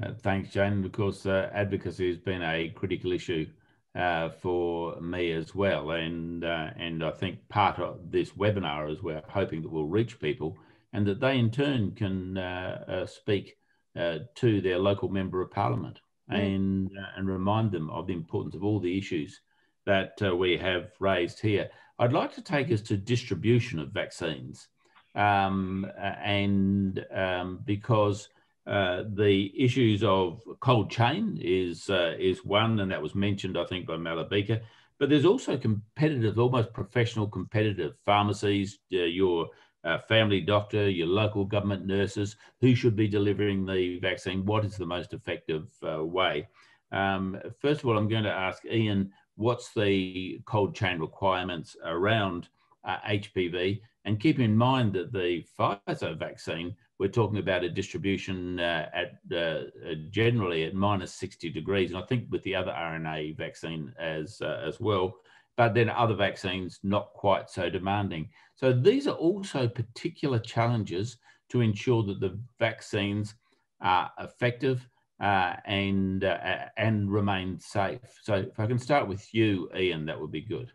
Uh, thanks, Jane. Of course, uh, advocacy has been a critical issue uh, for me as well, and uh, and I think part of this webinar is we're hoping that we'll reach people, and that they in turn can uh, uh, speak to their local member of parliament mm. and and remind them of the importance of all the issues that we have raised here. I'd like to take us to distribution of vaccines, um, and um, because uh, the issues of cold chain is uh, is one, and that was mentioned, I think, by Malabika. But there's also competitive, almost professional competitive pharmacies, uh, your uh, family doctor, your local government nurses, who should be delivering the vaccine. What is the most effective uh, way? Um, first of all, I'm going to ask Ian, what's the cold chain requirements around HPV? And keep in mind that the Pfizer vaccine we're talking about a distribution uh, at uh, uh generally at minus 60 degrees, and I think with the other RNA vaccine as uh, as well. But then other vaccines not quite so demanding. So these are also particular challenges to ensure that the vaccines are effective uh, and uh, and remain safe. So if I can start with you, Ian, that would be good.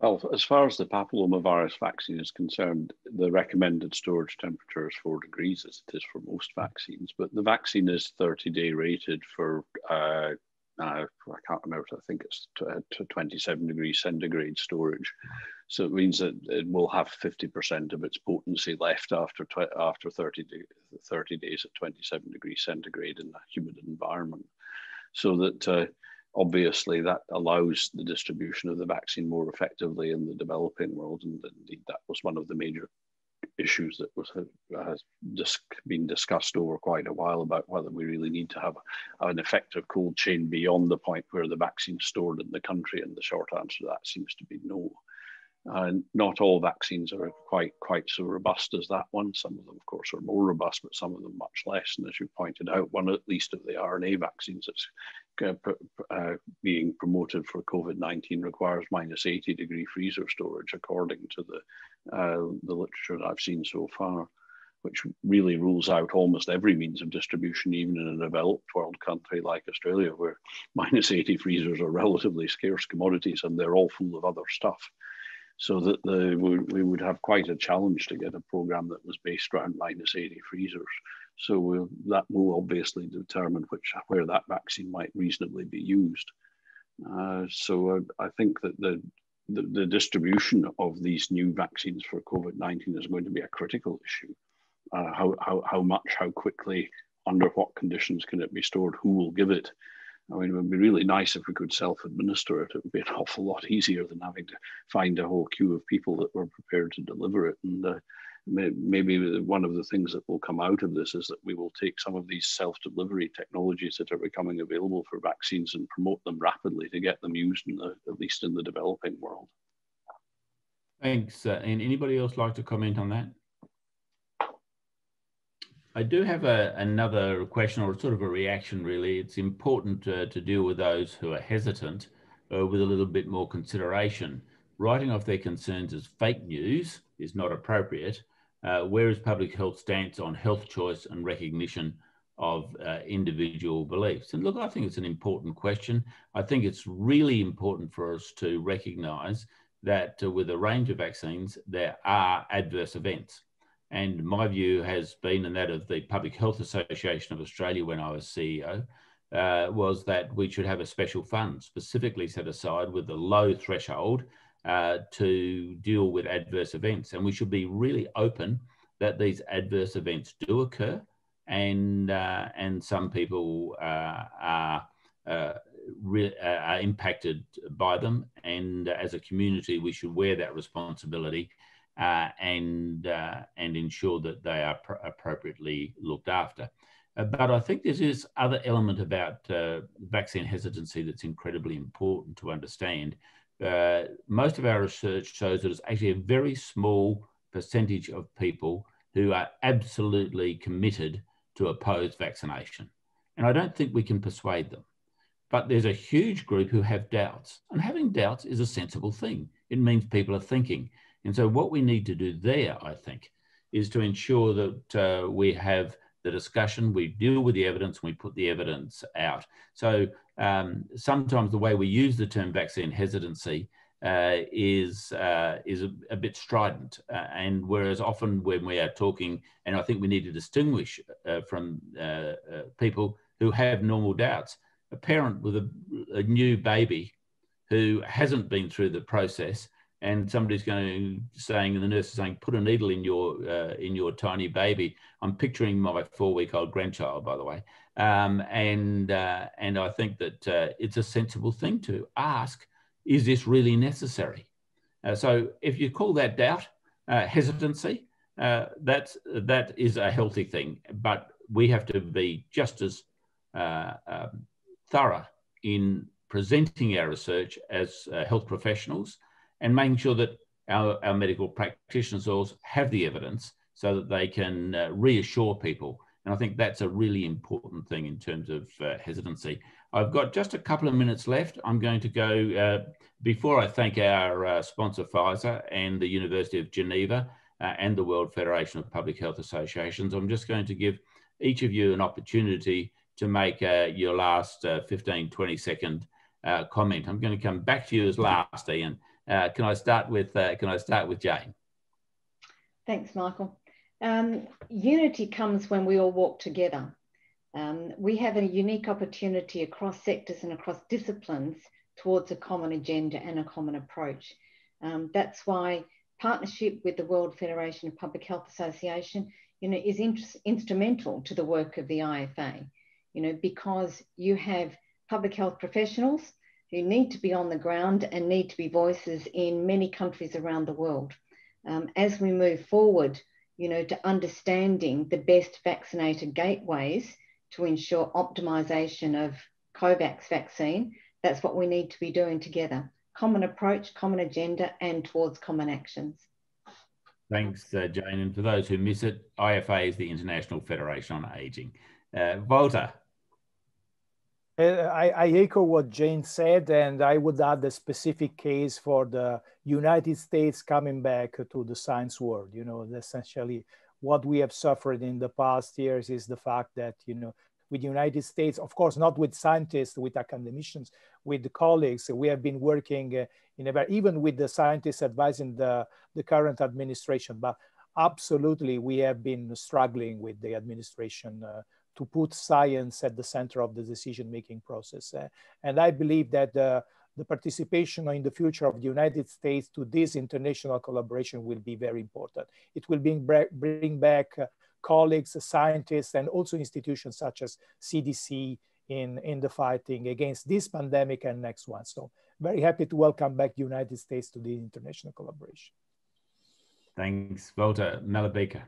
Well, as far as the papillomavirus vaccine is concerned, the recommended storage temperature is four degrees, as it is for most vaccines. But the vaccine is 30 day rated for uh, uh, I can't remember, I think it's to, uh, to 27 degrees centigrade storage. So it means that it will have 50% of its potency left after, after 30, 30 days at 27 degrees centigrade in a humid environment. So that uh, obviously that allows the distribution of the vaccine more effectively in the developing world. And indeed, that was one of the major issues that was has been discussed over quite a while about whether we really need to have an effective cold chain beyond the point where the vaccine is stored in the country. And the short answer to that seems to be no. And not all vaccines are quite quite so robust as that one. Some of them, of course, are more robust, but some of them much less. And as you pointed out, one at least of the RNA vaccines that's uh, uh, being promoted for COVID-19 requires minus 80 degree freezer storage, according to the uh, the literature that I've seen so far, which really rules out almost every means of distribution, even in a developed world country like Australia, where minus 80 freezers are relatively scarce commodities and they're all full of other stuff so that the, we, would have quite a challenge to get a program that was based around minus 80 freezers. So we'll, that will obviously determine which where that vaccine might reasonably be used. Uh, so uh, I think that the, the, the distribution of these new vaccines for COVID-19 is going to be a critical issue. Uh, how, how, how much, how quickly, under what conditions can it be stored, who will give it, I mean, it would be really nice if we could self-administer it. It would be an awful lot easier than having to find a whole queue of people that were prepared to deliver it. And uh, maybe one of the things that will come out of this is that we will take some of these self-delivery technologies that are becoming available for vaccines and promote them rapidly to get them used in the, at least in the developing world. Thanks. Uh, and anybody else like to comment on that? I do have a, another question or sort of a reaction, really. It's important uh, to deal with those who are hesitant uh, with a little bit more consideration. Writing off their concerns as fake news is not appropriate. Uh, where is public health stance on health choice and recognition of uh, individual beliefs? And look, I think it's an important question. I think it's really important for us to recognise that uh, with a range of vaccines, there are adverse events and my view has been, and that of the Public Health Association of Australia when I was CEO, uh, was that we should have a special fund specifically set aside with a low threshold uh, to deal with adverse events. And we should be really open that these adverse events do occur, and uh, and some people uh, are. Uh, re- uh, are impacted by them, and as a community, we should wear that responsibility uh, and uh, and ensure that they are pr- appropriately looked after. Uh, but I think there's this other element about uh, vaccine hesitancy that's incredibly important to understand. Uh, most of our research shows that it's actually a very small percentage of people who are absolutely committed to oppose vaccination. And I don't think we can persuade them. But there's a huge group who have doubts. And having doubts is a sensible thing. It means people are thinking. And so, what we need to do there, I think, is to ensure that uh, we have the discussion, we deal with the evidence, we put the evidence out. So, um, sometimes the way we use the term vaccine hesitancy uh, is uh, is a, a, bit strident, uh, and whereas often when we are talking, and I think we need to distinguish uh, from uh, uh, people who have normal doubts. A parent with a, a new baby who hasn't been through the process and somebody's going to saying and the nurse is saying put a needle in your uh, in your tiny baby. I'm picturing my four week old grandchild by the way. Um, and uh, and i think that uh, it's a sensible thing to ask is this really necessary? Uh, so if you call that doubt uh, hesitancy uh, that's that is a healthy thing but we have to be just as um, thorough in presenting our research as health professionals and making sure that our, our medical practitioners also have the evidence so that they can uh, reassure people. And I think that's a really important thing in terms of uh, hesitancy. I've got just a couple of minutes left. I'm going to go, uh, before I thank our uh, sponsor Pfizer and the University of Geneva uh, and the World Federation of Public Health Associations, I'm just going to give each of you an opportunity to make uh, your last 15, 20 second comment. I'm going to come back to you as last, Ian. Uh, can I start with uh, Can I start with Jane? Thanks, Michael. Um, unity comes when we all walk together. Um, we have a unique opportunity across sectors and across disciplines towards a common agenda and a common approach. Um, that's why partnership with the World Federation of Public Health Association, you know, is in instrumental to the work of the IFA, you know, because you have public health professionals who need to be on the ground and need to be voices in many countries around the world. Um, as we move forward, you know, to understanding the best vaccinated gateways to ensure optimization of COVAX vaccine, that's what we need to be doing together. Common approach, common agenda, and towards common actions. Thanks, uh, Jane. And for those who miss it, IFA is the International Federation on Aging. Uh, Walter. I, I, echo what Jane said, and I would add the specific case for the United States coming back to the science world. You know, essentially what we have suffered in the past years is the fact that, you know, with the United States, of course, not with scientists, with academicians, with colleagues, we have been working uh, in a even with the scientists advising the, the current administration, but absolutely we have been struggling with the administration uh, to put science at the center of the decision-making process. Uh, and I believe that uh, the participation in the future of the United States to this international collaboration will be very important. It will bring, bring back uh, colleagues, scientists, and also institutions such as CDC in, in the fighting against this pandemic and next one. So very happy to welcome back the United States to the international collaboration. Thanks, Walter. Malabika.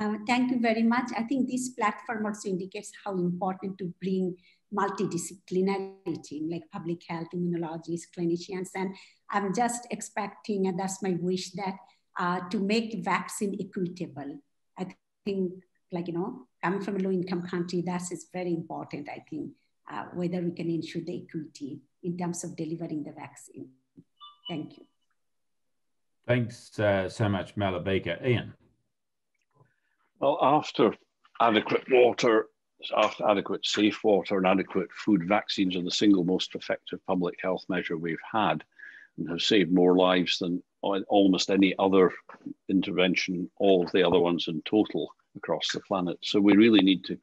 Uh, thank you very much. I think this platform also indicates how important to bring multidisciplinary multidisciplinarity, like public health, immunologists, clinicians. And I'm just expecting, and that's my wish, that uh, to make vaccine equitable. I think, like, you know, coming from a low income country, that is very important, I think, uh, whether we can ensure the equity in terms of delivering the vaccine. Thank you. Thanks uh, so much, Malabika. Ian. Well, after adequate water after adequate safe water and adequate food, vaccines are the single most effective public health measure we've had and have saved more lives than almost any other intervention, all of the other ones in total across the planet. So we really need to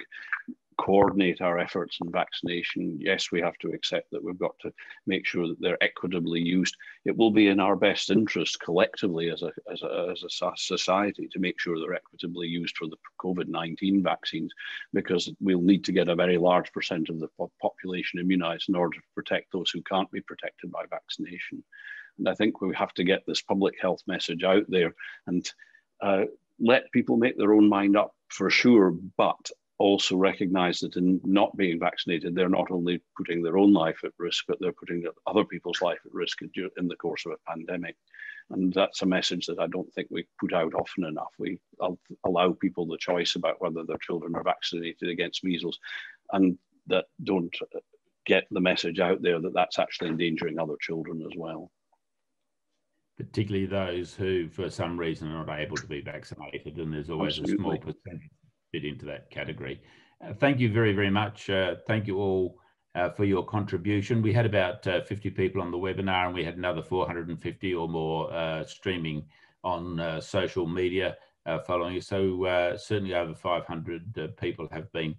coordinate our efforts in vaccination. Yes, we have to accept that we've got to make sure that they're equitably used. It will be in our best interest collectively as a, as a, as a society to make sure they're equitably used for the COVID-19 vaccines because we'll need to get a very large percent of the population immunized in order to protect those who can't be protected by vaccination. And I think we have to get this public health message out there and uh, let people make their own mind up for sure, but also recognize that in not being vaccinated, they're not only putting their own life at risk, but they're putting other people's life at risk in the course of a pandemic. And that's a message that I don't think we put out often enough. We allow people the choice about whether their children are vaccinated against measles and that don't get the message out there that that's actually endangering other children as well. Particularly those who, for some reason, are not able to be vaccinated, and there's always Absolutely. a small percentage fit into that category. Uh, thank you very, very much. Uh, thank you all uh, for your contribution. We had about uh, 50 people on the webinar and we had another 450 or more uh, streaming on uh, social media following. So certainly over 500 people have been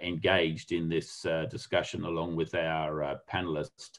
engaged in this discussion along with our panelists.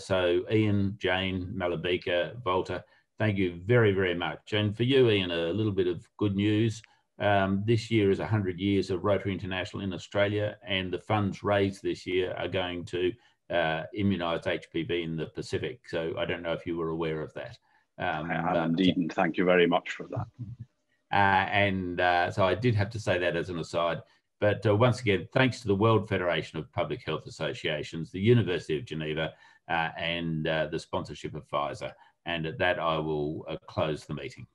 so Ian, Jane, Malabika, Walter, thank you very, very much. And for you, Ian, a little bit of good news. Um, this year is 100 years of Rotary International in Australia, and the funds raised this year are going to uh, immunise HPV in the Pacific. So I don't know if you were aware of that. Um, I am indeed, and thank you very much for that. Uh, and uh, so I did have to say that as an aside. But uh, once again, thanks to the World Federation of Public Health Associations, the University of Geneva, uh, and uh, the sponsorship of Pfizer. And at that, I will close the meeting.